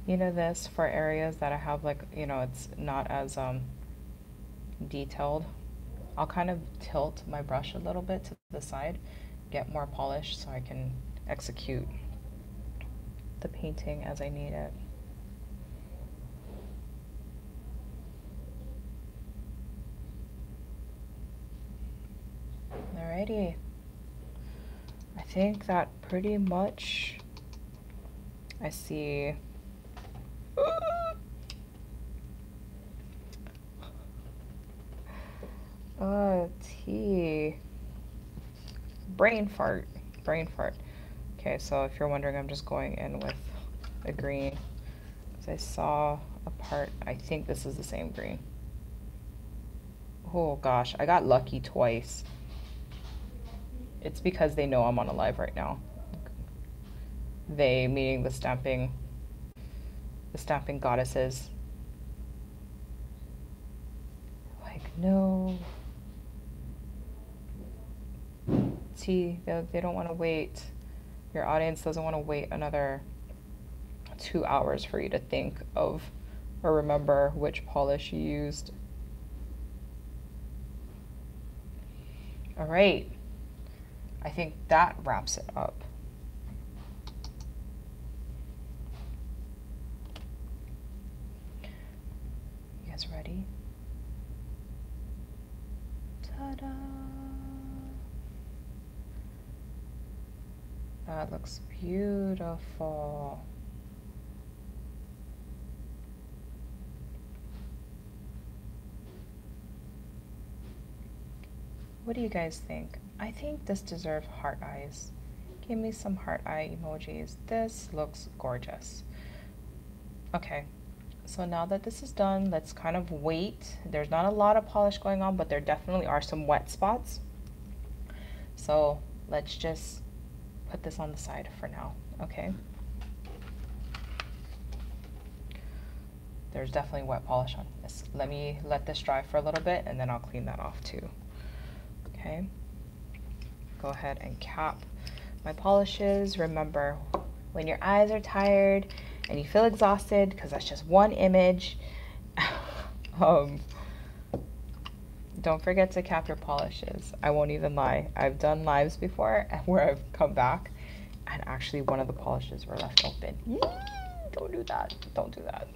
You know this for areas that I have like you know it's not as um, detailed. I'll kind of tilt my brush a little bit to the side get more polish so I can execute the painting as I need it. Alrighty. I think that pretty much I see Oh, tea. Brain fart. Brain fart. Okay, so if you're wondering, I'm just going in with a green. Because I saw a part, I think this is the same green. Oh gosh, I got lucky twice. It's because they know I'm on a live right now. They, meaning the stamping, the stamping goddesses. Like, no. See, they, they don't want to wait. Your audience doesn't want to wait another two hours for you to think of or remember which polish you used. All right. I think that wraps it up. You guys ready? Ta-da! That looks beautiful. What do you guys think? I think this deserves heart eyes. Give me some heart eye emojis. This looks gorgeous. Okay, so now that this is done, let's kind of wait. There's not a lot of polish going on, but there definitely are some wet spots. So let's just put this on the side for now, okay? There's definitely wet polish on this. Let me let this dry for a little bit and then I'll clean that off too okay? Go ahead and cap my polishes. Remember, when your eyes are tired and you feel exhausted, because that's just one image, um, don't forget to cap your polishes. I won't even lie. I've done lives before where I've come back and actually one of the polishes were left open. Don't do that. Don't do that.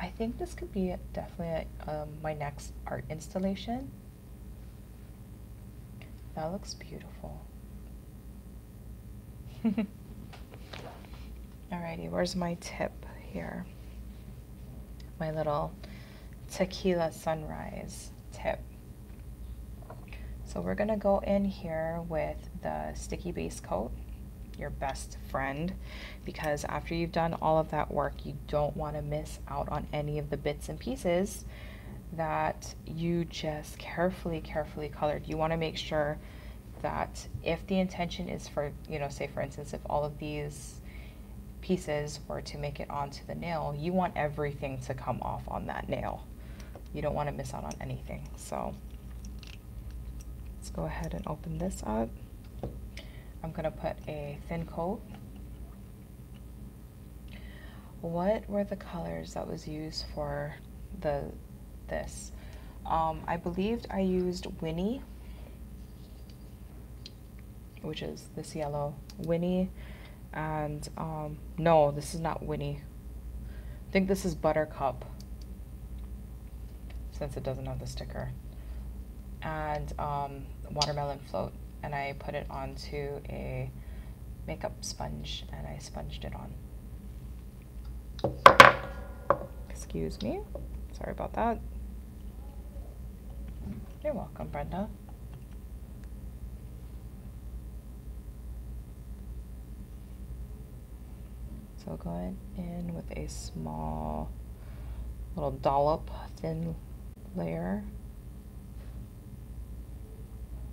I think this could be definitely um, my next art installation. That looks beautiful. Alrighty, where's my tip here? My little tequila sunrise tip. So we're gonna go in here with the sticky base coat, your best friend, because after you've done all of that work, you don't wanna miss out on any of the bits and pieces that you just carefully, carefully colored. You want to make sure that if the intention is for, you know, say for instance, if all of these pieces were to make it onto the nail, you want everything to come off on that nail. You don't want to miss out on anything. So let's go ahead and open this up. I'm going to put a thin coat. What were the colors that was used for the this. Um, I believed I used Winnie, which is this yellow. Winnie, and um, no, this is not Winnie. I think this is Buttercup, since it doesn't have the sticker. And um, Watermelon Float, and I put it onto a makeup sponge, and I sponged it on. Excuse me. Sorry about that. You're welcome, Brenda. So go in with a small little dollop, thin layer.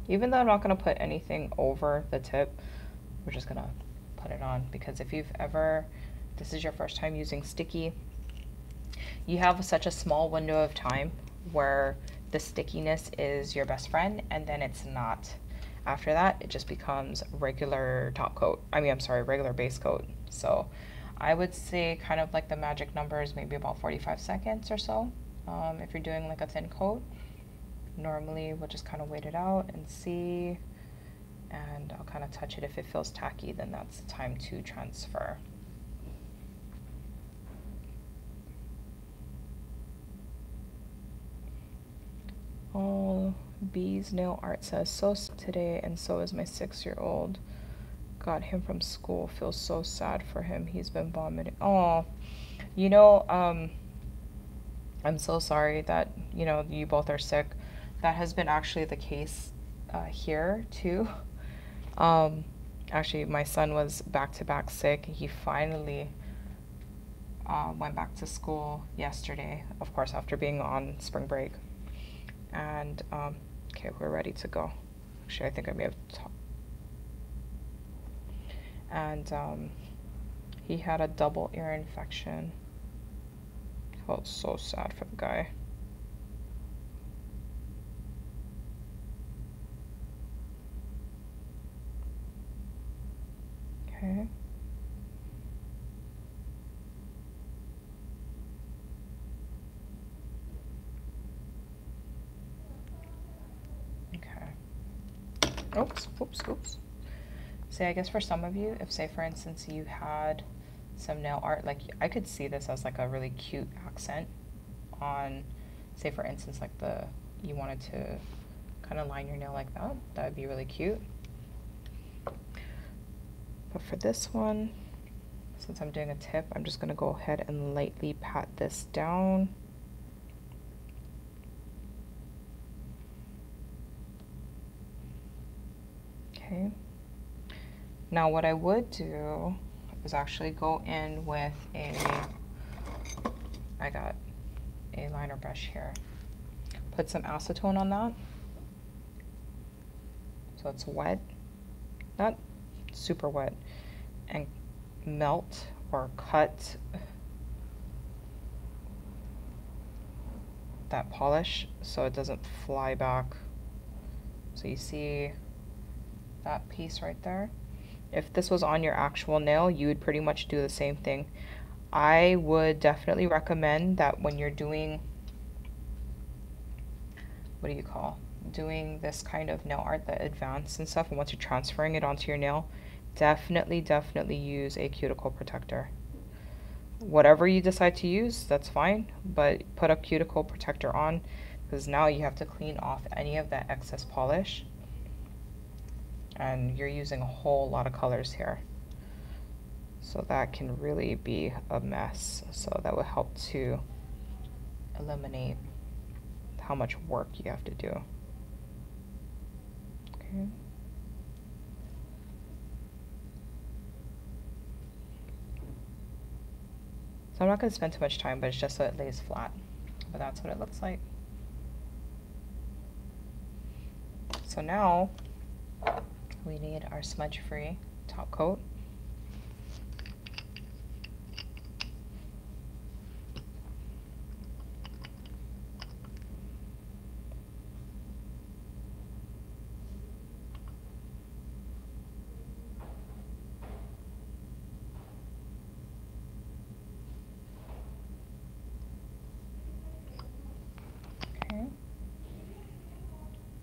Even though I'm not going to put anything over the tip, we're just going to put it on because if you've ever, this is your first time using sticky, you have such a small window of time where the stickiness is your best friend and then it's not. After that, it just becomes regular top coat. I mean, I'm sorry, regular base coat. So I would say kind of like the magic number is maybe about 45 seconds or so. Um, if you're doing like a thin coat, normally we'll just kind of wait it out and see. And I'll kind of touch it. If it feels tacky, then that's the time to transfer. Oh, bees nail art says so today, and so is my six-year-old. Got him from school. Feels so sad for him. He's been vomiting. Oh, you know, um, I'm so sorry that you know you both are sick. That has been actually the case uh, here too. Um, actually, my son was back to back sick. He finally uh, went back to school yesterday. Of course, after being on spring break and um, okay, we're ready to go. Actually, I think I may have talked. And um, he had a double ear infection. Felt so sad for the guy. Okay. Okay. Oops, oops, oops. Say, I guess for some of you, if say for instance you had some nail art, like I could see this as like a really cute accent on, say for instance, like the, you wanted to kind of line your nail like that, that would be really cute. But for this one, since I'm doing a tip, I'm just gonna go ahead and lightly pat this down. Okay. Now what I would do is actually go in with a, I got a liner brush here. Put some acetone on that. So it's wet, not super wet, and melt or cut that polish so it doesn't fly back. So you see that piece right there? If this was on your actual nail, you would pretty much do the same thing. I would definitely recommend that when you're doing, what do you call, doing this kind of nail art, the advanced and stuff, and once you're transferring it onto your nail, definitely, definitely use a cuticle protector. Whatever you decide to use, that's fine, but put a cuticle protector on because now you have to clean off any of that excess polish and you're using a whole lot of colors here. So that can really be a mess. So that will help to eliminate how much work you have to do. Okay. So I'm not going to spend too much time, but it's just so it lays flat. But that's what it looks like. So now we need our smudge-free top coat.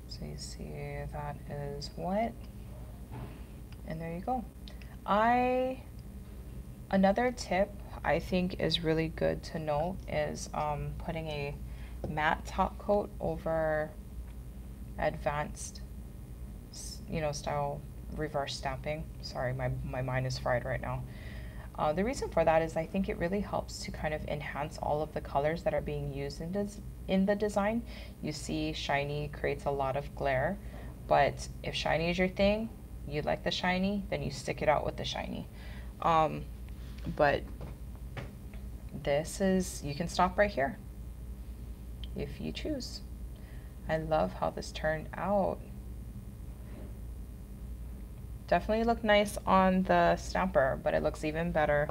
So you see that is wet. And there you go. I, another tip I think is really good to note is um, putting a matte top coat over advanced, you know, style reverse stamping. Sorry, my, my mind is fried right now. Uh, the reason for that is I think it really helps to kind of enhance all of the colors that are being used in, des in the design. You see shiny creates a lot of glare, but if shiny is your thing, you like the shiny, then you stick it out with the shiny. Um, but this is, you can stop right here if you choose. I love how this turned out. Definitely look nice on the stamper, but it looks even better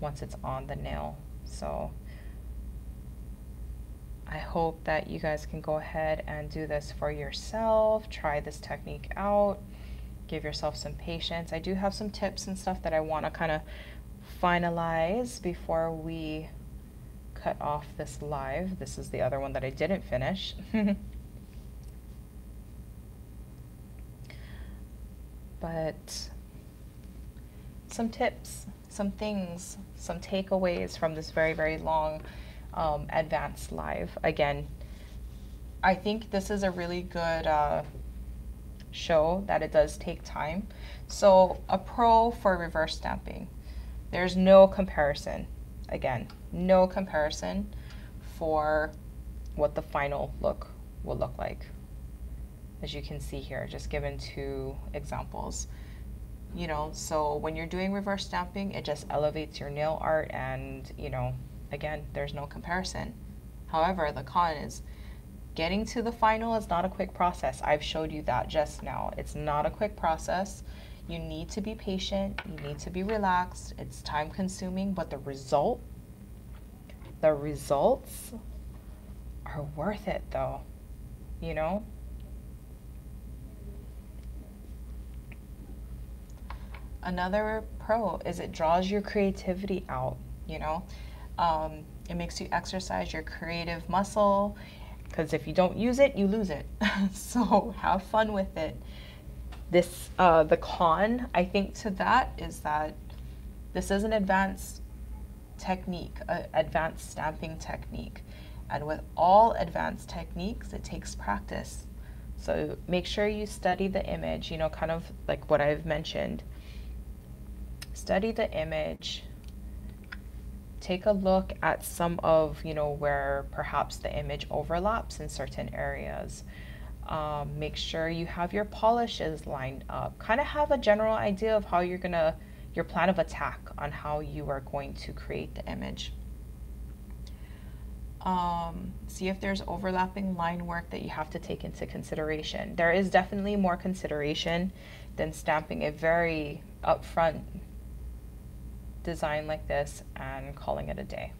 once it's on the nail. So I hope that you guys can go ahead and do this for yourself. Try this technique out give yourself some patience. I do have some tips and stuff that I want to kind of finalize before we cut off this live. This is the other one that I didn't finish. but some tips, some things, some takeaways from this very, very long um, advanced live. Again, I think this is a really good uh, show that it does take time. So a pro for reverse stamping, there's no comparison. Again, no comparison for what the final look will look like. As you can see here, just given two examples. You know, so when you're doing reverse stamping, it just elevates your nail art and, you know, again, there's no comparison. However, the con is Getting to the final is not a quick process. I've showed you that just now. It's not a quick process. You need to be patient, you need to be relaxed. It's time consuming, but the result, the results are worth it though. You know? Another pro is it draws your creativity out, you know? Um, it makes you exercise your creative muscle because if you don't use it, you lose it. so have fun with it. This, uh, the con, I think, to that is that this is an advanced technique, an advanced stamping technique. And with all advanced techniques, it takes practice. So make sure you study the image, you know, kind of like what I've mentioned. Study the image, take a look at some of, you know, where perhaps the image overlaps in certain areas. Um, make sure you have your polishes lined up. Kind of have a general idea of how you're going to, your plan of attack on how you are going to create the image. Um, see if there's overlapping line work that you have to take into consideration. There is definitely more consideration than stamping a very upfront design like this and calling it a day.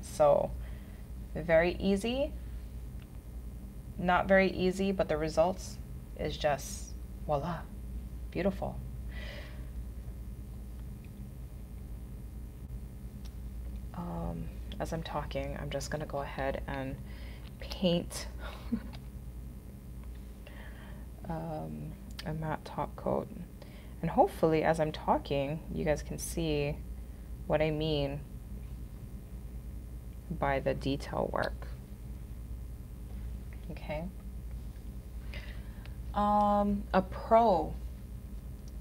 So very easy, not very easy, but the results is just voila, beautiful. Um, as I'm talking, I'm just gonna go ahead and paint um, a matte top coat. And hopefully as I'm talking, you guys can see what I mean by the detail work. Okay. Um, a pro.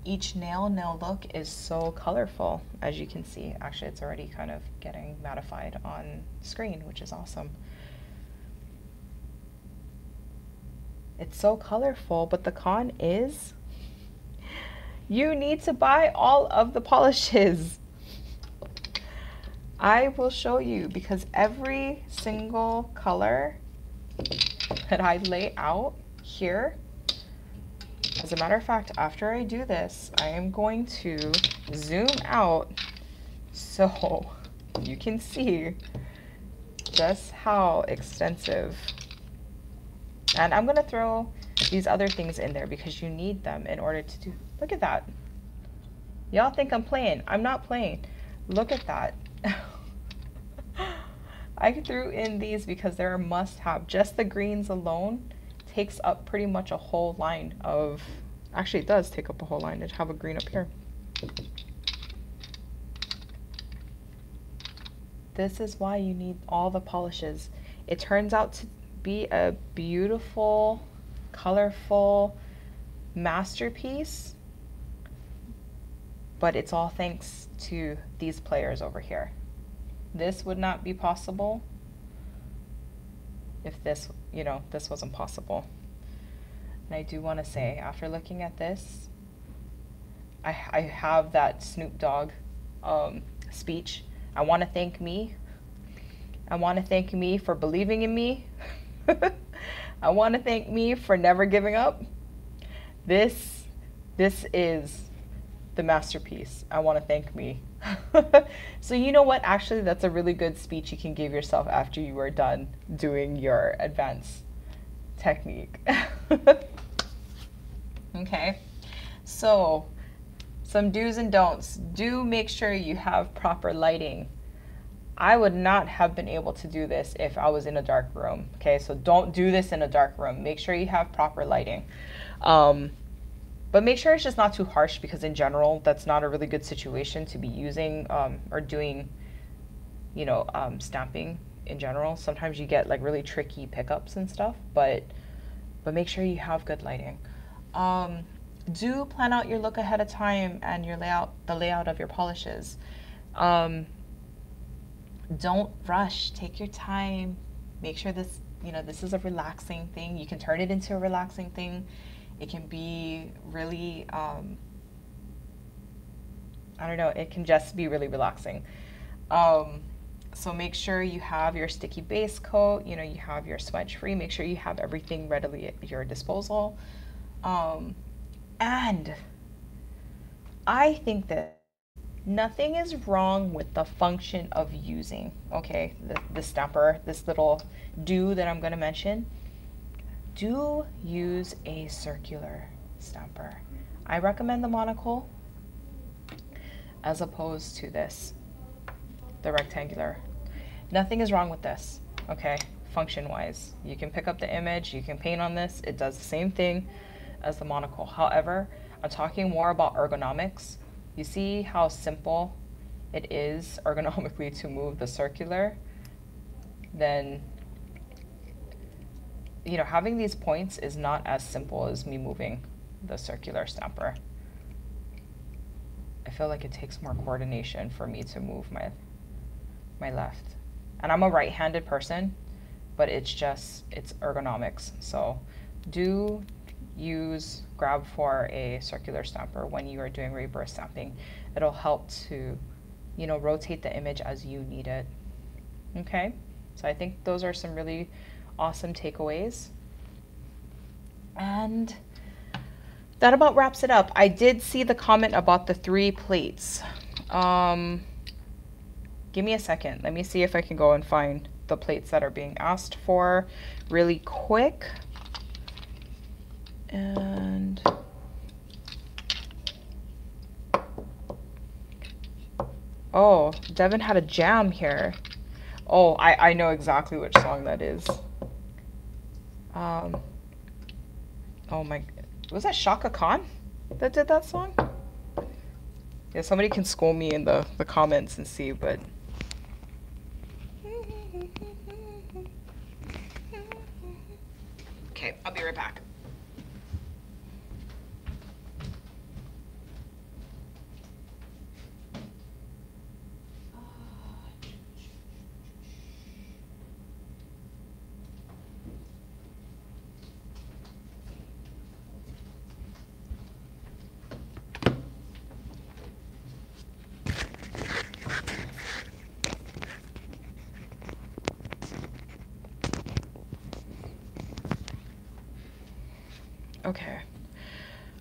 Each nail nail look is so colorful, as you can see. Actually, it's already kind of getting mattified on screen, which is awesome. It's so colorful, but the con is you need to buy all of the polishes. I will show you because every single color that I lay out here, as a matter of fact, after I do this, I am going to zoom out so you can see just how extensive. And I'm gonna throw these other things in there because you need them in order to do, look at that. Y'all think I'm playing, I'm not playing. Look at that. I threw in these because they're a must-have. Just the greens alone takes up pretty much a whole line of, actually it does take up a whole line to have a green up here. This is why you need all the polishes. It turns out to be a beautiful, colorful masterpiece but it's all thanks to these players over here. This would not be possible if this, you know, this wasn't possible. And I do want to say, after looking at this, I, I have that Snoop Dogg um, speech. I want to thank me. I want to thank me for believing in me. I want to thank me for never giving up. This, this is the masterpiece. I want to thank me. so you know what? Actually, that's a really good speech you can give yourself after you are done doing your advanced technique. okay. So, some do's and don'ts. Do make sure you have proper lighting. I would not have been able to do this if I was in a dark room. Okay, so don't do this in a dark room. Make sure you have proper lighting. Um, but make sure it's just not too harsh because in general, that's not a really good situation to be using um, or doing, you know, um, stamping in general. Sometimes you get like really tricky pickups and stuff, but but make sure you have good lighting. Um, do plan out your look ahead of time and your layout, the layout of your polishes. Um, don't rush. Take your time. Make sure this, you know, this is a relaxing thing. You can turn it into a relaxing thing it can be really, um, I don't know, it can just be really relaxing. Um, So make sure you have your sticky base coat, you know, you have your smudge free, make sure you have everything readily at your disposal. Um, and I think that nothing is wrong with the function of using, okay, the, the stamper, this little do that I'm going to mention. Do use a circular stamper. I recommend the monocle as opposed to this, the rectangular. Nothing is wrong with this, okay, function-wise. You can pick up the image, you can paint on this, it does the same thing as the monocle. However, I'm talking more about ergonomics. You see how simple it is ergonomically to move the circular? Then, you know, having these points is not as simple as me moving the circular stamper. I feel like it takes more coordination for me to move my my left. And I'm a right-handed person, but it's just it's ergonomics. So do use grab for a circular stamper when you are doing reverse stamping. It'll help to, you know, rotate the image as you need it. Okay, so I think those are some really awesome takeaways. And that about wraps it up. I did see the comment about the three plates. Um, give me a second. Let me see if I can go and find the plates that are being asked for really quick. And oh, Devon had a jam here. Oh, I, I know exactly which song that is. Um, oh my, was that Chaka Khan that did that song? Yeah, somebody can school me in the, the comments and see, but. Okay, I'll be right back. Okay.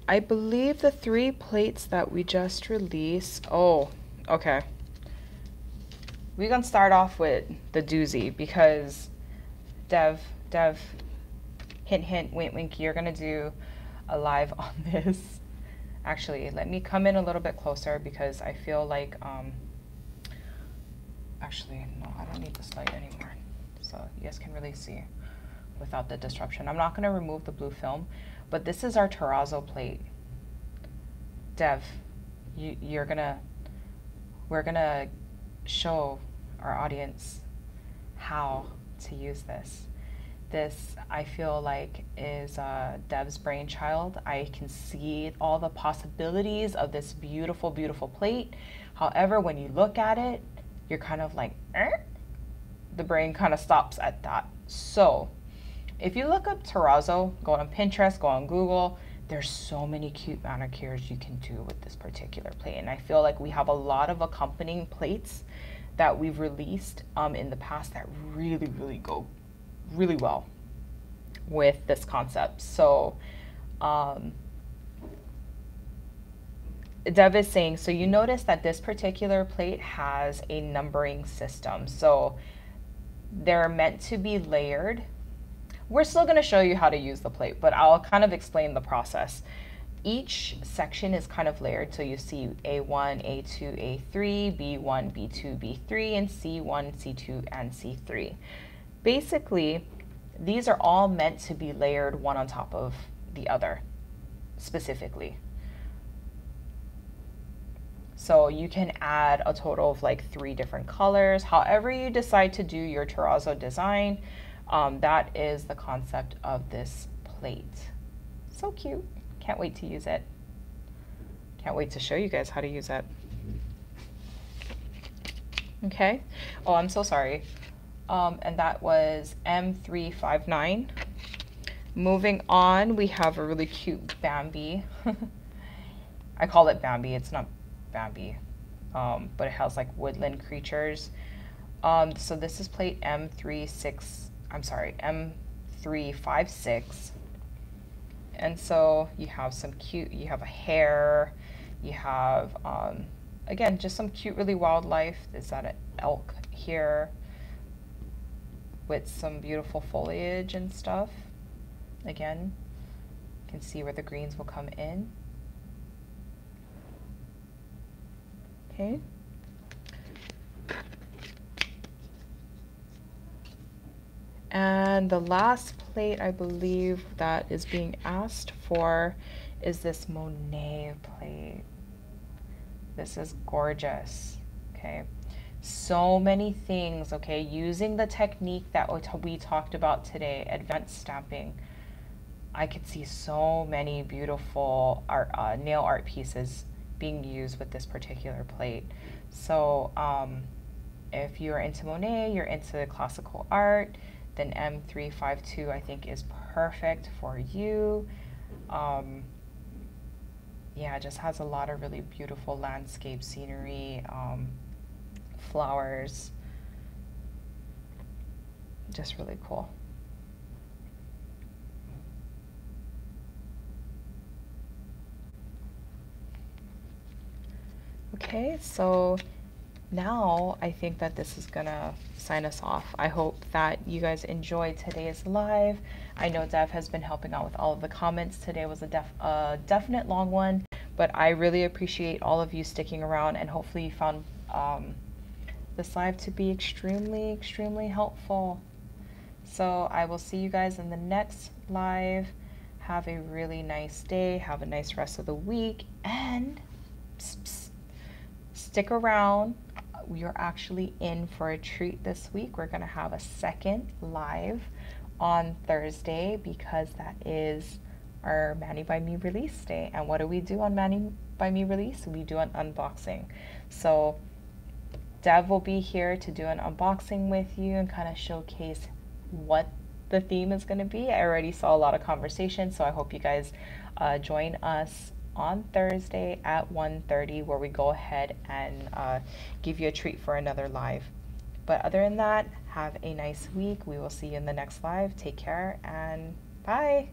I believe the three plates that we just released. Oh, okay. We're gonna start off with the doozy because Dev, Dev, hint, hint, wink, wink, you're gonna do a live on this. Actually, let me come in a little bit closer because I feel like, um, actually, no, I don't need this light anymore. So you guys can really see without the disruption. I'm not gonna remove the blue film but this is our terrazzo plate. Dev, you, you're gonna, we're gonna show our audience how to use this. This, I feel like, is uh, Dev's brainchild. I can see all the possibilities of this beautiful, beautiful plate. However, when you look at it, you're kind of like, eh? the brain kind of stops at that. So, if you look up terrazzo, go on Pinterest, go on Google, there's so many cute manicures you can do with this particular plate. And I feel like we have a lot of accompanying plates that we've released um, in the past that really, really go really well with this concept. So, um, Dev is saying, so you notice that this particular plate has a numbering system. So they're meant to be layered we're still going to show you how to use the plate, but I'll kind of explain the process. Each section is kind of layered, so you see A1, A2, A3, B1, B2, B3, and C1, C2, and C3. Basically, these are all meant to be layered one on top of the other, specifically. So you can add a total of like three different colors. However you decide to do your terrazzo design, um, that is the concept of this plate. So cute. Can't wait to use it. Can't wait to show you guys how to use it. Okay. Oh, I'm so sorry. Um, and that was M359. Moving on, we have a really cute Bambi. I call it Bambi. It's not Bambi, um, but it has like woodland creatures. Um, so this is plate M36, I'm sorry, M356. And so you have some cute, you have a hare, you have, um, again, just some cute, really wildlife. Is that an elk here with some beautiful foliage and stuff? Again, you can see where the greens will come in. Okay. And the last plate I believe that is being asked for is this Monet plate. This is gorgeous, okay? So many things, okay? Using the technique that we talked about today, advanced stamping, I could see so many beautiful art, uh, nail art pieces being used with this particular plate. So um, if you're into Monet, you're into classical art, then M352 I think is perfect for you. Um, yeah, it just has a lot of really beautiful landscape scenery, um, flowers. Just really cool. Okay, so now I think that this is gonna sign us off. I hope that you guys enjoyed today's live. I know Dev has been helping out with all of the comments. Today was a def a definite long one, but I really appreciate all of you sticking around and hopefully you found um, this live to be extremely, extremely helpful. So I will see you guys in the next live. Have a really nice day. Have a nice rest of the week and stick around you're actually in for a treat this week. We're going to have a second live on Thursday because that is our Mani by Me release day. And what do we do on Mani by Me release? We do an unboxing. So Dev will be here to do an unboxing with you and kind of showcase what the theme is going to be. I already saw a lot of conversation, so I hope you guys uh, join us on Thursday at 1.30 where we go ahead and uh, give you a treat for another live. But other than that, have a nice week. We will see you in the next live. Take care and bye.